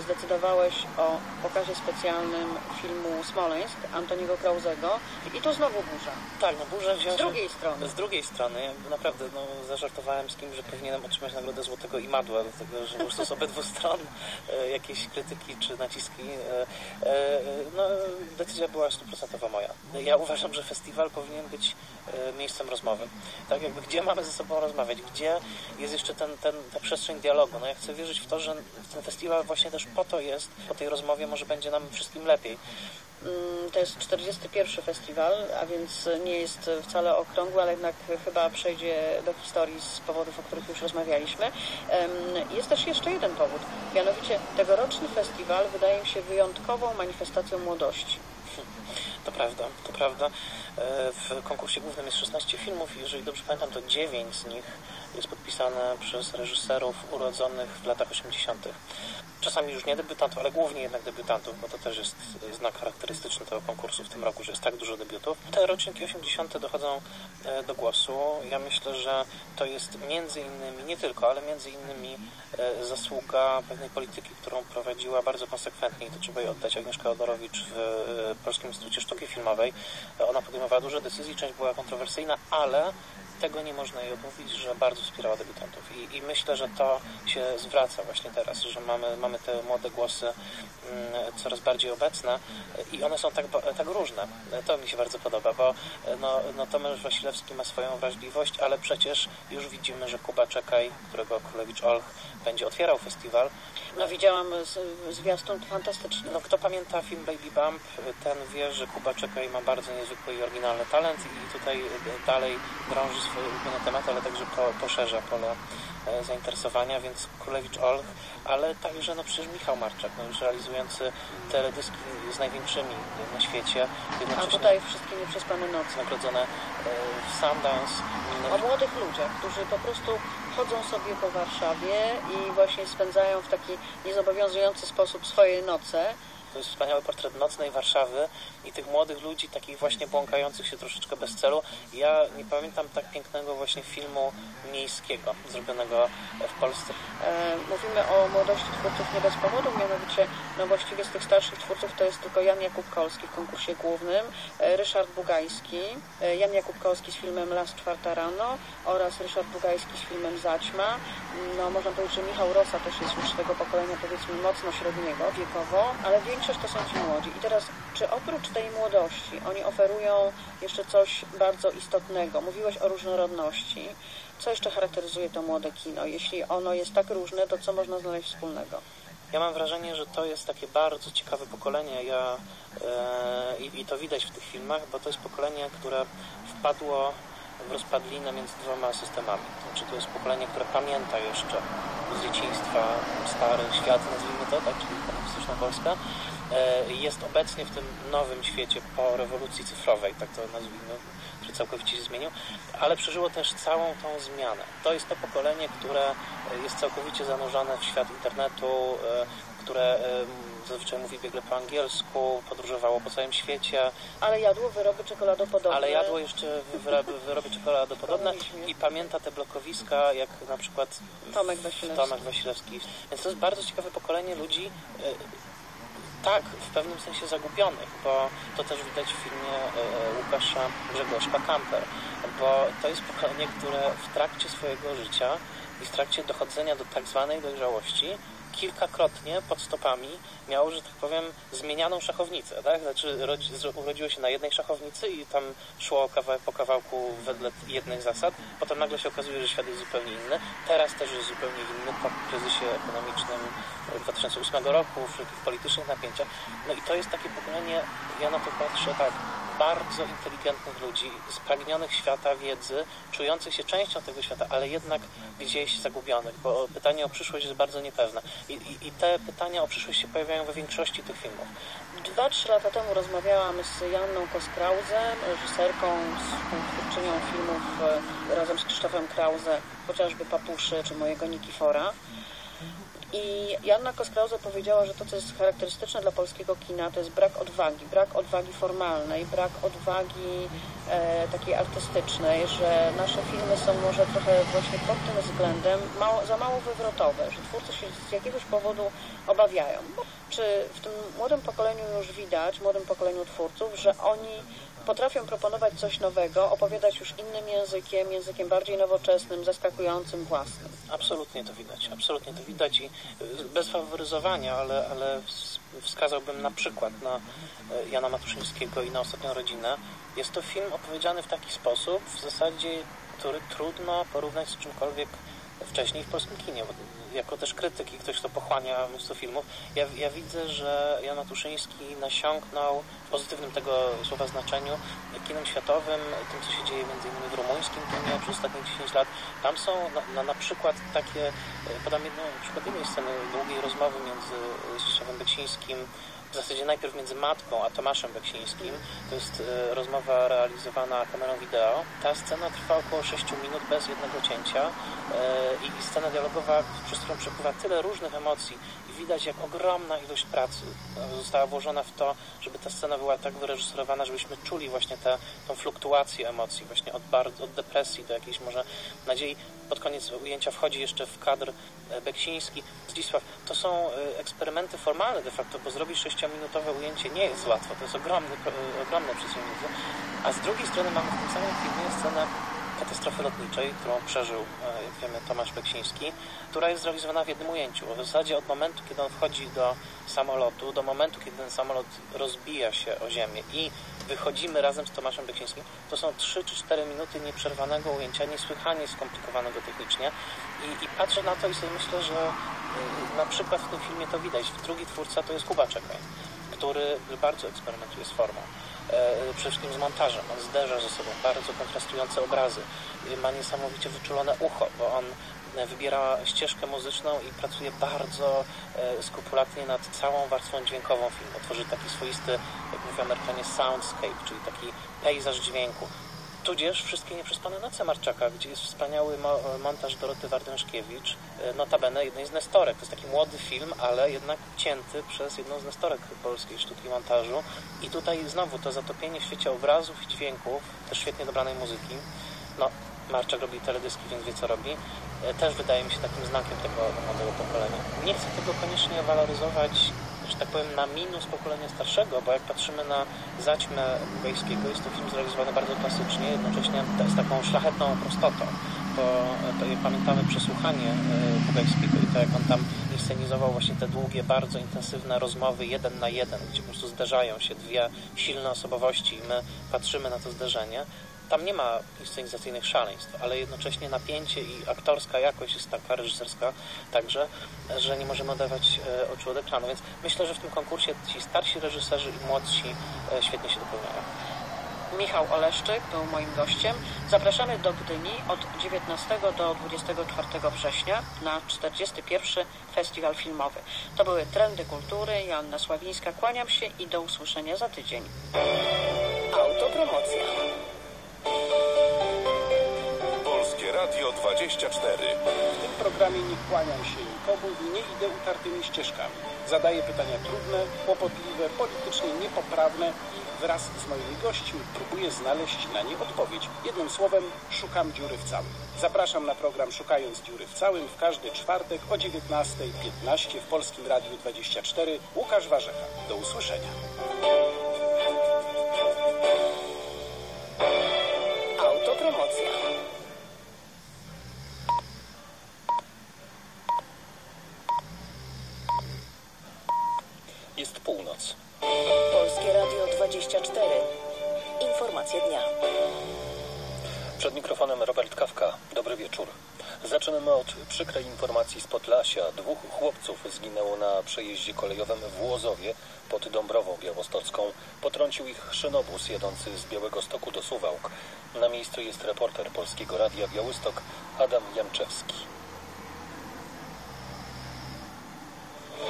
zdecydowałeś o pokazie specjalnym filmu Smoleńsk Antoniego Krauzego i tu znowu burza. Tak, no burza wziął Z drugiej strony. Z drugiej strony, naprawdę no, zażartowałem z kimś, że powinienem otrzymać nagrodę Złotego Imadła, dlatego że po prostu z obydwu stron e, jakieś krytyki czy naciski. E, e, no, decyzja była stuprocentowa moja. Ja uważam, że festiwal powinien być miejscem rozmowy. Tak jakby gdzie mamy ze sobą rozmawiać, gdzie jest jeszcze ten, ten, ta przestrzeń dialogu. No ja chcę wierzyć w to, że ten festiwal właśnie też po to jest, po tej rozmowie może będzie nam wszystkim lepiej. Mm, To jest 41. festiwal, a więc nie jest wcale okrągły, ale jednak chyba przejdzie do historii z powodów, o których już rozmawialiśmy. Jest też jeszcze jeden powód. Mianowicie tegoroczny festiwal wydaje mi się wyjątkową manifestacją młodości. To prawda, to prawda. E, W konkursie głównym jest 16 filmów i jeżeli dobrze pamiętam, to 9 z nich jest podpisane przez reżyserów urodzonych w latach 80. Czasami już nie debiutantów, ale głównie jednak debiutantów, bo to też jest znak charakterystyczny tego konkursu w tym roku, że jest tak dużo debiutów. Te roczniki 80. dochodzą e, do głosu. Ja myślę, że to jest między innymi, nie tylko, ale między innymi e, zasługa pewnej polityki, którą prowadziła bardzo konsekwentnie i to trzeba jej oddać Agnieszka Odorowicz w e, Polskim Instytucie Sztuki Filmowej. E, Ona podejmowała dużo decyzji, część była kontrowersyjna, ale tego nie można jej odmówić, że bardzo wspierała debiutantów. I, I myślę, że to się zwraca właśnie teraz, że mamy, mamy te młode głosy mm, coraz bardziej obecne i one są tak, tak różne. To mi się bardzo podoba, bo no, no Tomasz Wasilewski ma swoją wrażliwość, ale przecież już widzimy, że Kuba Czekaj, którego Królewicz Olch będzie otwierał festiwal, No widziałam z- zwiastun, fantastyczny. no, kto pamięta film Baby Bump, ten wie, że Kuba Czekaj ma bardzo niezwykły i oryginalny talent i tutaj dalej drąży swoje ulubione tematy, ale także po, poszerza pole e, zainteresowania, więc Królewicz Olch, ale także no przecież Michał Marczak, no już realizujący teledyski z największymi na świecie, A tutaj wszystkie nieprzespane noce. nagrodzone e, w Sundance. O młodych ludziach, którzy po prostu chodzą sobie po Warszawie i właśnie spędzają w taki niezobowiązujący sposób swoje noce To jest wspaniały portret nocnej Warszawy i tych młodych ludzi, takich właśnie błąkających się troszeczkę bez celu. Ja nie pamiętam tak pięknego właśnie filmu miejskiego zrobionego w Polsce. E, mówimy o młodości twórców nie bez powodu, mianowicie no właściwie z tych starszych twórców to jest tylko Jan Jakub Kolski w konkursie głównym, e, Ryszard Bugajski, e, Jan Jakub Kolski z filmem Las czwarta rano oraz Ryszard Bugajski z filmem Zaćma. No można powiedzieć, że Michał Rosa też jest już tego pokolenia powiedzmy mocno średniego wiekowo, ale większość to są ci młodzi. I teraz, czy oprócz tej młodości oni oferują jeszcze coś bardzo istotnego? Mówiłeś o różnorodności. Co jeszcze charakteryzuje to młode kino? Jeśli ono jest tak różne, to co można znaleźć wspólnego? Ja mam wrażenie, że to jest takie bardzo ciekawe pokolenie ja, e, i, to widać w tych filmach, bo to jest pokolenie, które wpadło w rozpadlinę między dwoma systemami. Znaczy to jest pokolenie, które pamięta jeszcze z dzieciństwa stary świat, nazwijmy to, tak, Polska, e, jest obecnie w tym nowym świecie po rewolucji cyfrowej, tak to nazwijmy, który całkowicie się zmienił, ale przeżyło też całą tą zmianę. To jest to pokolenie, które jest całkowicie zanurzone w świat internetu, e, które zazwyczaj mówi biegle po angielsku, podróżowało po całym świecie. Ale jadło wyroby czekoladopodobne. Ale jadło jeszcze wyroby, wyroby czekoladopodobne i pamięta te blokowiska, jak na przykład Tomek Wasilewski. Tomek Wasilewski. Więc to jest bardzo ciekawe pokolenie ludzi, e, tak, w pewnym sensie zagubionych, bo to też widać w filmie e, Łukasza Grzegorza Kamper, bo to jest pokolenie, które w trakcie swojego życia i w trakcie dochodzenia do tak zwanej dojrzałości kilkakrotnie pod stopami miało, że tak powiem, zmienianą szachownicę, tak? Znaczy urodziło się na jednej szachownicy i tam szło kawałek po kawałku wedle jednych zasad, potem nagle się okazuje, że świat jest zupełnie inny. Teraz też jest zupełnie inny po kryzysie ekonomicznym 2008 roku, wszelkich politycznych napięciach. No i to jest takie pokolenie, ja na to patrzę tak, bardzo inteligentnych ludzi, spragnionych świata, wiedzy, czujących się częścią tego świata, ale jednak gdzieś zagubionych, bo pytanie o przyszłość jest bardzo niepewne. I, i, i te pytania o przyszłość się pojawiają we większości tych filmów. Dwa, trzy lata temu rozmawiałam z Janną Koskrauzem, reżyserką, współtwórczynią filmów e, razem z Krzysztofem Krause, chociażby Papuszy czy mojego Nikifora. I Janna Koskrauze powiedziała, że to, co jest charakterystyczne dla polskiego kina, to jest brak odwagi. Brak odwagi formalnej, brak odwagi e, takiej artystycznej, że nasze filmy są może trochę właśnie pod tym względem mało, za mało wywrotowe, że twórcy się z jakiegoś powodu obawiają. Czy w tym młodym pokoleniu już widać, młodym pokoleniu twórców, że oni potrafią proponować coś nowego, opowiadać już innym językiem, językiem bardziej nowoczesnym, zaskakującym, własnym. Absolutnie to widać, absolutnie to widać i y, bez faworyzowania, ale, ale wskazałbym na przykład na y, Jana Matuszyńskiego i na Ostatnią Rodzinę. Jest to film opowiedziany w taki sposób, w zasadzie, który trudno porównać z czymkolwiek wcześniej w polskim kinie jako też krytyk i ktoś, kto pochłania mnóstwo filmów, ja, ja widzę, że Jan Matuszyński nasiąknął w pozytywnym tego słowa znaczeniu kinem światowym, tym, co się dzieje między innymi w rumuńskim kinie przez ostatnie 10 lat. Tam są na, na, na przykład takie, podam jedną, przykład jednej sceny długiej rozmowy między Zdzisławem Beksińskim, w zasadzie najpierw między matką a Tomaszem Beksińskim. To jest e, rozmowa realizowana kamerą wideo. Ta scena trwa około 6 minut bez jednego cięcia e, i scena dialogowa, przez którą przepływa tyle różnych emocji i widać jak ogromna ilość pracy e, została włożona w to, żeby ta scena była tak wyreżyserowana, żebyśmy czuli właśnie tę tą fluktuację emocji, właśnie od, bar, od depresji do jakiejś może nadziei. Pod koniec ujęcia wchodzi jeszcze w kadr Beksiński, Zdzisław. To są eksperymenty formalne de facto, bo zrobić 6 20-minutowe ujęcie nie jest łatwo, to jest ogromny, ogromne przedsięwzięcie. A z drugiej strony mamy w tym samym filmie scenę katastrofy lotniczej, którą przeżył, e, jak wiemy, Tomasz Beksiński, która jest zrealizowana w jednym ujęciu. W zasadzie od momentu, kiedy on wchodzi do samolotu, do momentu, kiedy ten samolot rozbija się o ziemię i wychodzimy razem z Tomaszem Beksińskim, to są 3 czy 4 minuty nieprzerwanego ujęcia, niesłychanie skomplikowanego technicznie. I, i patrzę na to i sobie myślę, że y, na przykład w tym filmie to widać. Drugi twórca to jest Kuba Czekaj, który bardzo eksperymentuje z formą. E, przede wszystkim z montażem. On zderza ze sobą bardzo kontrastujące obrazy. Ma niesamowicie wyczulone ucho, bo on wybiera ścieżkę muzyczną i pracuje bardzo e, skrupulatnie nad całą warstwą dźwiękową filmu. Tworzy taki swoisty, jak mówią Amerykanie, soundscape, czyli taki pejzaż dźwięku Tudzież Wszystkie Nieprzespane Noce Marczaka, gdzie jest wspaniały mo montaż Doroty Wardenszkiewicz, e, notabene jednej z nestorek. To jest taki młody film, ale jednak cięty przez jedną z nestorek polskiej sztuki montażu. I tutaj znowu to zatopienie w świecie obrazów i dźwięków, też świetnie dobranej muzyki. No, Marczak robi teledyski, więc wie co robi. E, też wydaje mi się takim znakiem tego młodego pokolenia. Nie chcę tego koniecznie waloryzować że tak powiem, na minus pokolenia starszego, bo jak patrzymy na zaćmę Bugajskiego, jest to film zrealizowany bardzo klasycznie, jednocześnie z taką szlachetną prostotą. Bo to, pamiętamy przesłuchanie e, Bugajskiego i to, jak on tam inscenizował właśnie te długie, bardzo intensywne rozmowy jeden na jeden, gdzie po prostu zderzają się dwie silne osobowości i my patrzymy na to zderzenie tam nie ma inscenizacyjnych szaleństw, ale jednocześnie napięcie i aktorska jakość jest taka reżyserska także, że nie możemy odawać e, oczu od ekranu. Więc myślę, że w tym konkursie ci starsi reżyserzy i młodsi e, świetnie się dopełniają. Michał Oleszczyk był moim gościem. Zapraszamy do Gdyni od 19 do 24 września na 41. Festiwal Filmowy. To były Trendy Kultury. Joanna Sławińska. Kłaniam się i do usłyszenia za tydzień. Autopromocja. Polskie Radio 24. W tym programie nie kłaniam się nikomu i nie idę utartymi ścieżkami. Zadaję pytania trudne, kłopotliwe, politycznie niepoprawne i wraz z moimi gośćmi próbuję znaleźć na nie odpowiedź. Jednym słowem, szukam dziury w całym. Zapraszam na program Szukając dziury w całym w każdy czwartek o 19.15 w Polskim Radiu 24. Łukasz Warzecha. Do usłyszenia. Autopromocja. Jest północ. Radio 24. Informacje dnia. Przed mikrofonem Robert Kawka. Dobry wieczór. Zaczynamy od przykrej informacji z Podlasia. Dwóch chłopców zginęło na przejeździe kolejowym w Łozowie pod Dąbrową Białostocką. Potrącił ich szynobus jadący z Białego Stoku do Suwałk. Na miejscu jest reporter Polskiego Radia Białystok Adam Janczewski.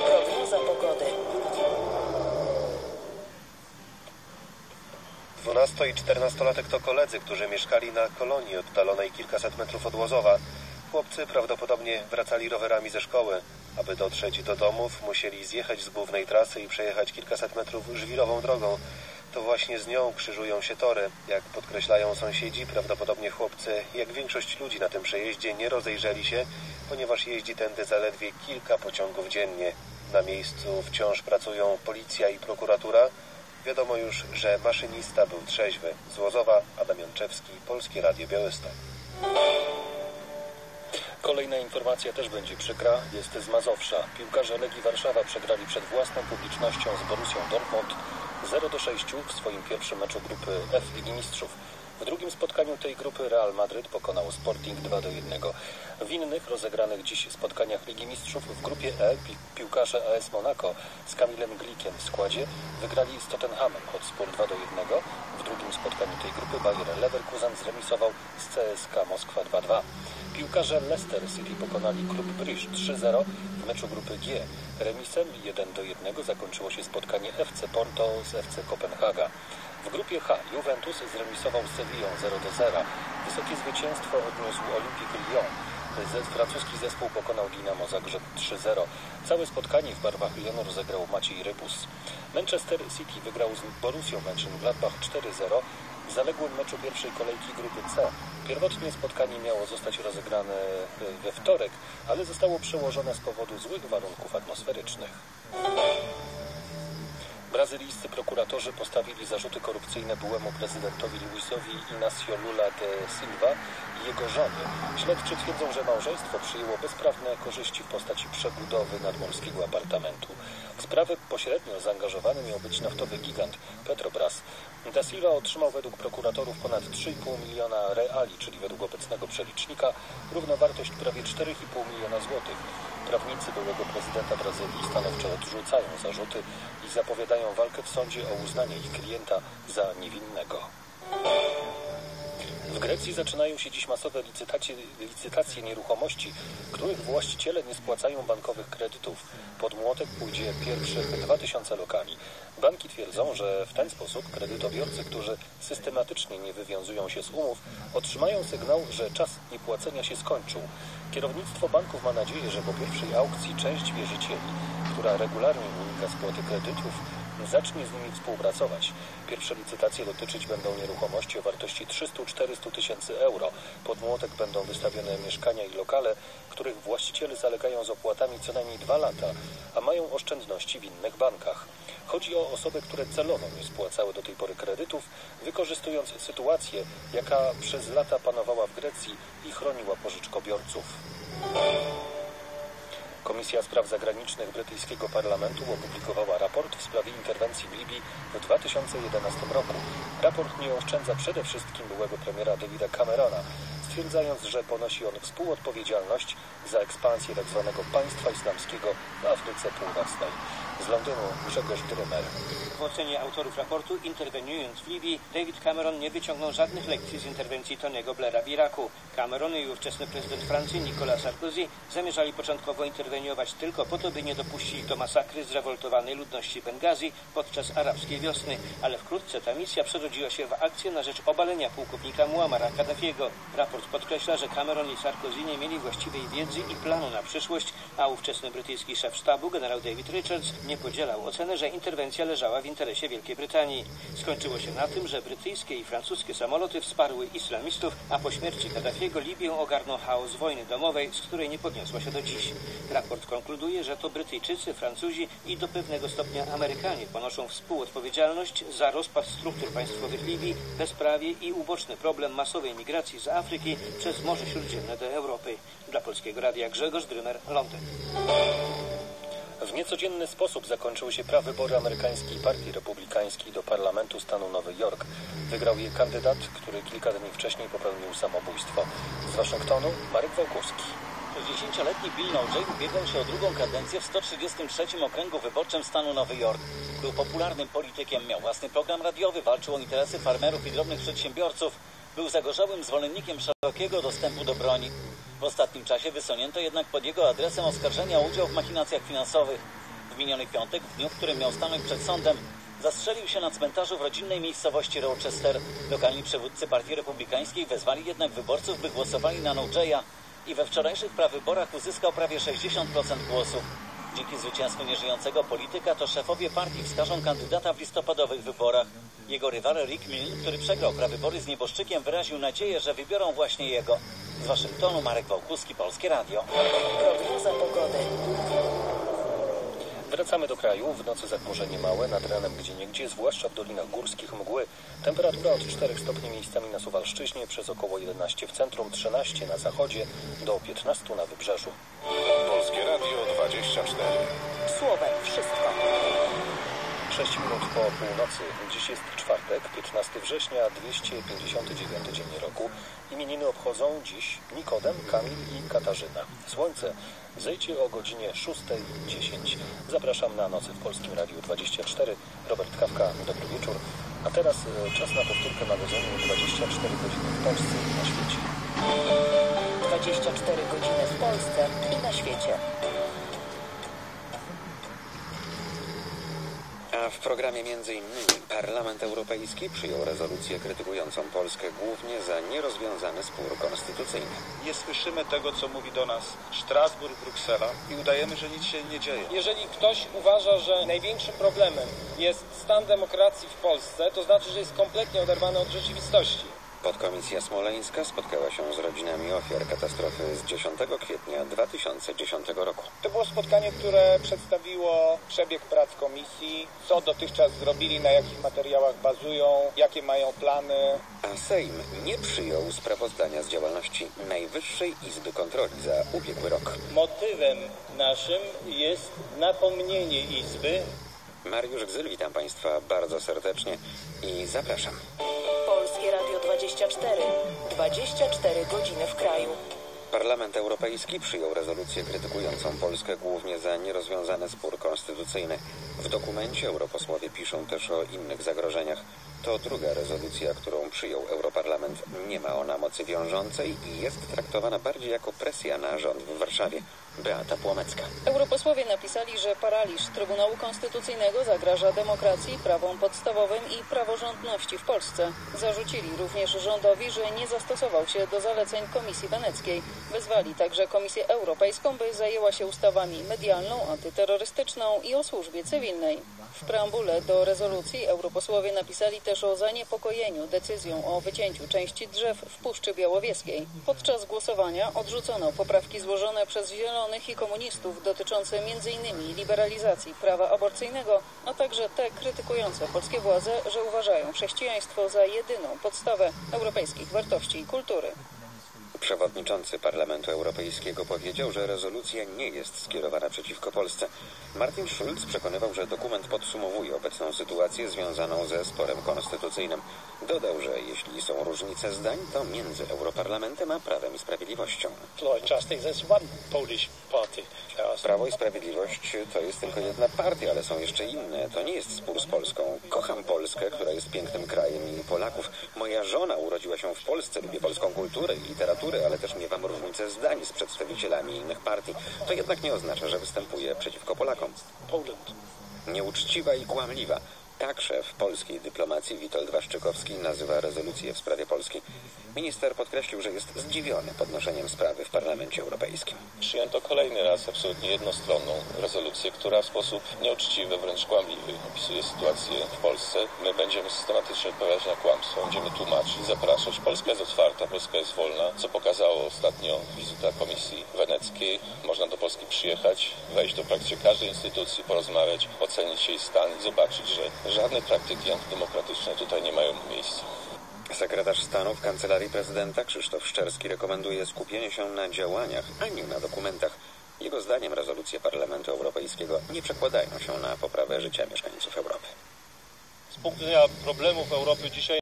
Prognoza pogody. 12 i 14-latek to koledzy, którzy mieszkali na kolonii oddalonej kilkaset metrów od Łozowa. Chłopcy prawdopodobnie wracali rowerami ze szkoły. Aby dotrzeć do domów, musieli zjechać z głównej trasy i przejechać kilkaset metrów żwirową drogą. To właśnie z nią krzyżują się tory. Jak podkreślają sąsiedzi, prawdopodobnie chłopcy, jak większość ludzi na tym przejeździe, nie rozejrzeli się, ponieważ jeździ tędy zaledwie kilka pociągów dziennie. Na miejscu wciąż pracują policja i prokuratura. Wiadomo już, że maszynista był trzeźwy. Z Łozowa Adam Janczewski, Polskie Radio Białystok. Kolejna informacja też będzie przykra, jest z Mazowsza. Piłkarze Legii Warszawa przegrali przed własną publicznością z Borussią Dortmund 0 do 6 w swoim pierwszym meczu grupy F Ligi Mistrzów. W drugim spotkaniu tej grupy Real Madryt pokonał Sporting 2 do 1. W innych rozegranych dziś spotkaniach Ligi Mistrzów w grupie E pi piłkarze AS Monaco z Kamilem Glikiem w składzie wygrali z Tottenhamem Hotspur 2 do 1. W drugim spotkaniu tej grupy Bayer Leverkusen zremisował z CSK Moskwa 2-2. Piłkarze Leicester City pokonali klub Bruges 3-0 w meczu grupy G. Remisem 1 do 1 zakończyło się spotkanie FC Porto z FC Kopenhaga. W grupie H Juventus zremisował z Sevillą 0 do 0. Wysokie zwycięstwo odniósł Olympique Lyon. Francuski zespół pokonał Dinamo Zagrzeb 3-0. Całe spotkanie w barwach Lyonu rozegrał Maciej Rybus. Manchester City wygrał z Borussią Mönchengladbach 4-0 w zaległym meczu pierwszej kolejki grupy C. Pierwotnie spotkanie miało zostać rozegrane we wtorek, ale zostało przełożone z powodu złych warunków atmosferycznych. Brazylijscy prokuratorzy postawili zarzuty korupcyjne byłemu prezydentowi Luisowi Inacio Lula de Silva i jego żonie. Śledczy twierdzą, że małżeństwo przyjęło bezprawne korzyści w postaci przebudowy nadmorskiego apartamentu. W sprawę pośrednio zaangażowany miał być naftowy gigant Petrobras. Da Silva otrzymał według prokuratorów ponad 3,5 miliona reali, czyli według obecnego przelicznika, równowartość prawie 4,5 miliona złotych. Prawnicy byłego prezydenta Brazylii stanowczo odrzucają zarzuty i zapowiadają walkę w sądzie o uznanie ich klienta za niewinnego. W Grecji zaczynają się dziś masowe licytacje, licytacje nieruchomości, których właściciele nie spłacają bankowych kredytów. Pod młotek pójdzie pierwszych 2000 lokali. Banki twierdzą, że w ten sposób kredytobiorcy, którzy systematycznie nie wywiązują się z umów, otrzymają sygnał, że czas niepłacenia się skończył. Kierownictwo banków ma nadzieję, że po pierwszej aukcji część wierzycieli, która regularnie unika spłaty kredytów, zacznie z nimi współpracować. Pierwsze licytacje dotyczyć będą nieruchomości o wartości 300-400 tysięcy euro. Pod młotek będą wystawione mieszkania i lokale, których właściciele zalegają z opłatami co najmniej dwa lata, a mają oszczędności w innych bankach. Chodzi o osoby, które celowo nie spłacały do tej pory kredytów, wykorzystując sytuację, jaka przez lata panowała w Grecji i chroniła pożyczkobiorców. Komisja Spraw Zagranicznych brytyjskiego parlamentu opublikowała raport w sprawie interwencji w Libii w 2011 roku. Raport nie oszczędza przede wszystkim byłego premiera Davida Camerona, stwierdzając, że ponosi on współodpowiedzialność za ekspansję tzw. państwa islamskiego w Afryce Północnej. Z Londynu Grzegorz Drymer. W ocenie autorów raportu, interweniując w Libii, David Cameron nie wyciągnął żadnych lekcji z interwencji Tony'ego Blaira w Iraku. Cameron i ówczesny prezydent Francji Nicolas Sarkozy zamierzali początkowo interweniować tylko po to, by nie dopuścić do masakry zrewoltowanej ludności Bengazji podczas arabskiej wiosny, ale wkrótce ta misja przerodziła się w akcję na rzecz obalenia pułkownika Muammara Kaddafiego. Raport podkreśla, że Cameron i Sarkozy nie mieli właściwej wiedzy i planu na przyszłość, a ówczesny brytyjski szef sztabu, generał David Richards, nie podzielał oceny, że interwencja leżała w interesie Wielkiej Brytanii. Skończyło się na tym, że brytyjskie i francuskie samoloty wsparły islamistów, a po śmierci Kaddafiego Libię ogarnął chaos wojny domowej, z której nie podniosła się do dziś. Raport konkluduje, że to Brytyjczycy, Francuzi i do pewnego stopnia Amerykanie ponoszą współodpowiedzialność za rozpad struktur państwowych Libii, bezprawie i uboczny problem masowej migracji z Afryki przez Morze Śródziemne do Europy. Dla Polskiego Radia Grzegorz Drymer, Londyn. W niecodzienny sposób zakończyły się prawybory amerykańskiej Partii Republikańskiej do Parlamentu stanu Nowy Jork. Wygrał je kandydat, który kilka dni wcześniej popełnił samobójstwo. Z Waszyngtonu Marek Wałkuski. 60-letni Bill Nojay ubiegał się o drugą kadencję w 133 okręgu wyborczym stanu Nowy Jork. Był popularnym politykiem, miał własny program radiowy, walczył o interesy farmerów i drobnych przedsiębiorców. Był zagorzałym zwolennikiem szerokiego dostępu do broni. W ostatnim czasie wysunięto jednak pod jego adresem oskarżenia o udział w machinacjach finansowych. W miniony piątek, w dniu, w którym miał stanąć przed sądem, zastrzelił się na cmentarzu w rodzinnej miejscowości Rochester. Lokalni przywódcy Partii Republikańskiej wezwali jednak wyborców, by głosowali na Nojaya i we wczorajszych prawyborach uzyskał prawie 60% głosów. Dzięki zwycięstwu nieżyjącego polityka to szefowie partii wskażą kandydata w listopadowych wyborach. Jego rywal Rick Mill, który przegrał prawybory z nieboszczykiem, wyraził nadzieję, że wybiorą właśnie jego. Z Waszyngtonu Marek Wałkuski, Polskie Radio. Prognoza pogody. Wracamy do kraju. W nocy zachmurzenie małe, nad ranem gdzie niegdzie, zwłaszcza w dolinach górskich mgły. Temperatura od 4 stopni miejscami na Suwalszczyźnie, przez około 11 w centrum, 13 na zachodzie, do 15 na wybrzeżu. Polskie Radio 24. Słowem wszystko. 6 minut po północy. Dziś jest czwartek, 15 września, 259 dzień roku. Imieniny obchodzą dziś Nikodem, Kamil i Katarzyna. Słońce zejdzie o godzinie 6.10. Zapraszam na nocy w Polskim Radiu 24. Robert Kawka, dobry wieczór. A teraz e, czas na powtórkę magazynu 24 godziny w Polsce i na świecie. 24 godziny w Polsce i na świecie. W programie m.in. Parlament Europejski przyjął rezolucję krytykującą Polskę głównie za nierozwiązany spór konstytucyjny. Nie słyszymy tego, co mówi do nas Strasburg, Bruksela i udajemy, że nic się nie dzieje. Jeżeli ktoś uważa, że największym problemem jest stan demokracji w Polsce, to znaczy, że jest kompletnie oderwany od rzeczywistości. Podkomisja Smoleńska spotkała się z rodzinami ofiar katastrofy z 10 kwietnia 2010 roku. To było spotkanie, które przedstawiło przebieg prac komisji, co dotychczas zrobili, na jakich materiałach bazują, jakie mają plany. A Sejm nie przyjął sprawozdania z działalności Najwyższej Izby Kontroli za ubiegły rok. Motywem naszym jest napomnienie Izby. Mariusz Gzyl, witam Państwa bardzo serdecznie i zapraszam. Polskie Radio 24. 24 godziny w kraju. Parlament Europejski przyjął rezolucję krytykującą Polskę głównie za nierozwiązany spór konstytucyjny. W dokumencie europosłowie piszą też o innych zagrożeniach. To druga rezolucja, którą przyjął Europarlament. Nie ma ona mocy wiążącej i jest traktowana bardziej jako presja na rząd w Warszawie. Beata Płomecka. Europosłowie napisali, że paraliż Trybunału Konstytucyjnego zagraża demokracji, prawom podstawowym i praworządności w Polsce. Zarzucili również rządowi, że nie zastosował się do zaleceń Komisji Weneckiej. Wezwali także Komisję Europejską, by zajęła się ustawami medialną, antyterrorystyczną i o służbie cywilnej. W preambule do rezolucji europosłowie napisali też o zaniepokojeniu decyzją o wycięciu części drzew w Puszczy Białowieskiej. Podczas głosowania odrzucono poprawki złożone przez Zielonych i komunistów dotyczące m.in. liberalizacji prawa aborcyjnego, a także te krytykujące polskie władze, że uważają chrześcijaństwo za jedyną podstawę europejskich wartości i kultury. Przewodniczący Parlamentu Europejskiego powiedział, że rezolucja nie jest skierowana przeciwko Polsce. Martin Schulz przekonywał, że dokument podsumowuje obecną sytuację związaną ze sporem konstytucyjnym. Dodał, że jeśli są różnice zdań, to między Europarlamentem a Prawem i Sprawiedliwością. Prawo i Sprawiedliwość to jest tylko jedna partia, ale są jeszcze inne. To nie jest spór z Polską. Kocham Polskę, która jest pięknym krajem i Polaków. Moja żona urodziła się w Polsce, lubię polską kulturę i literaturę, ale też miewam różnice zdań z przedstawicielami innych partii. To jednak nie oznacza, że występuję przeciwko Polakom. Nieuczciwa i kłamliwa. Tak szef polskiej dyplomacji Witold Waszczykowski nazywa rezolucję w sprawie Polski. Minister podkreślił, że jest zdziwiony podnoszeniem sprawy w Parlamencie Europejskim. Przyjęto kolejny raz absolutnie jednostronną rezolucję, która w sposób nieuczciwy, wręcz kłamliwy opisuje sytuację w Polsce. My będziemy systematycznie odpowiadać na kłamstwo, będziemy tłumaczyć, zapraszać. Polska jest otwarta, Polska jest wolna, co pokazało ostatnio wizyta Komisji Weneckiej. Można do Polski przyjechać, wejść do praktycznie każdej instytucji, porozmawiać, ocenić jej stan i zobaczyć, że żadne praktyki antydemokratyczne tutaj nie mają miejsca. Sekretarz stanu w Kancelarii Prezydenta Krzysztof Szczerski rekomenduje skupienie się na działaniach, a nie na dokumentach. Jego zdaniem rezolucje Parlamentu Europejskiego nie przekładają się na poprawę życia mieszkańców Europy. Z punktu widzenia problemów Europy dzisiaj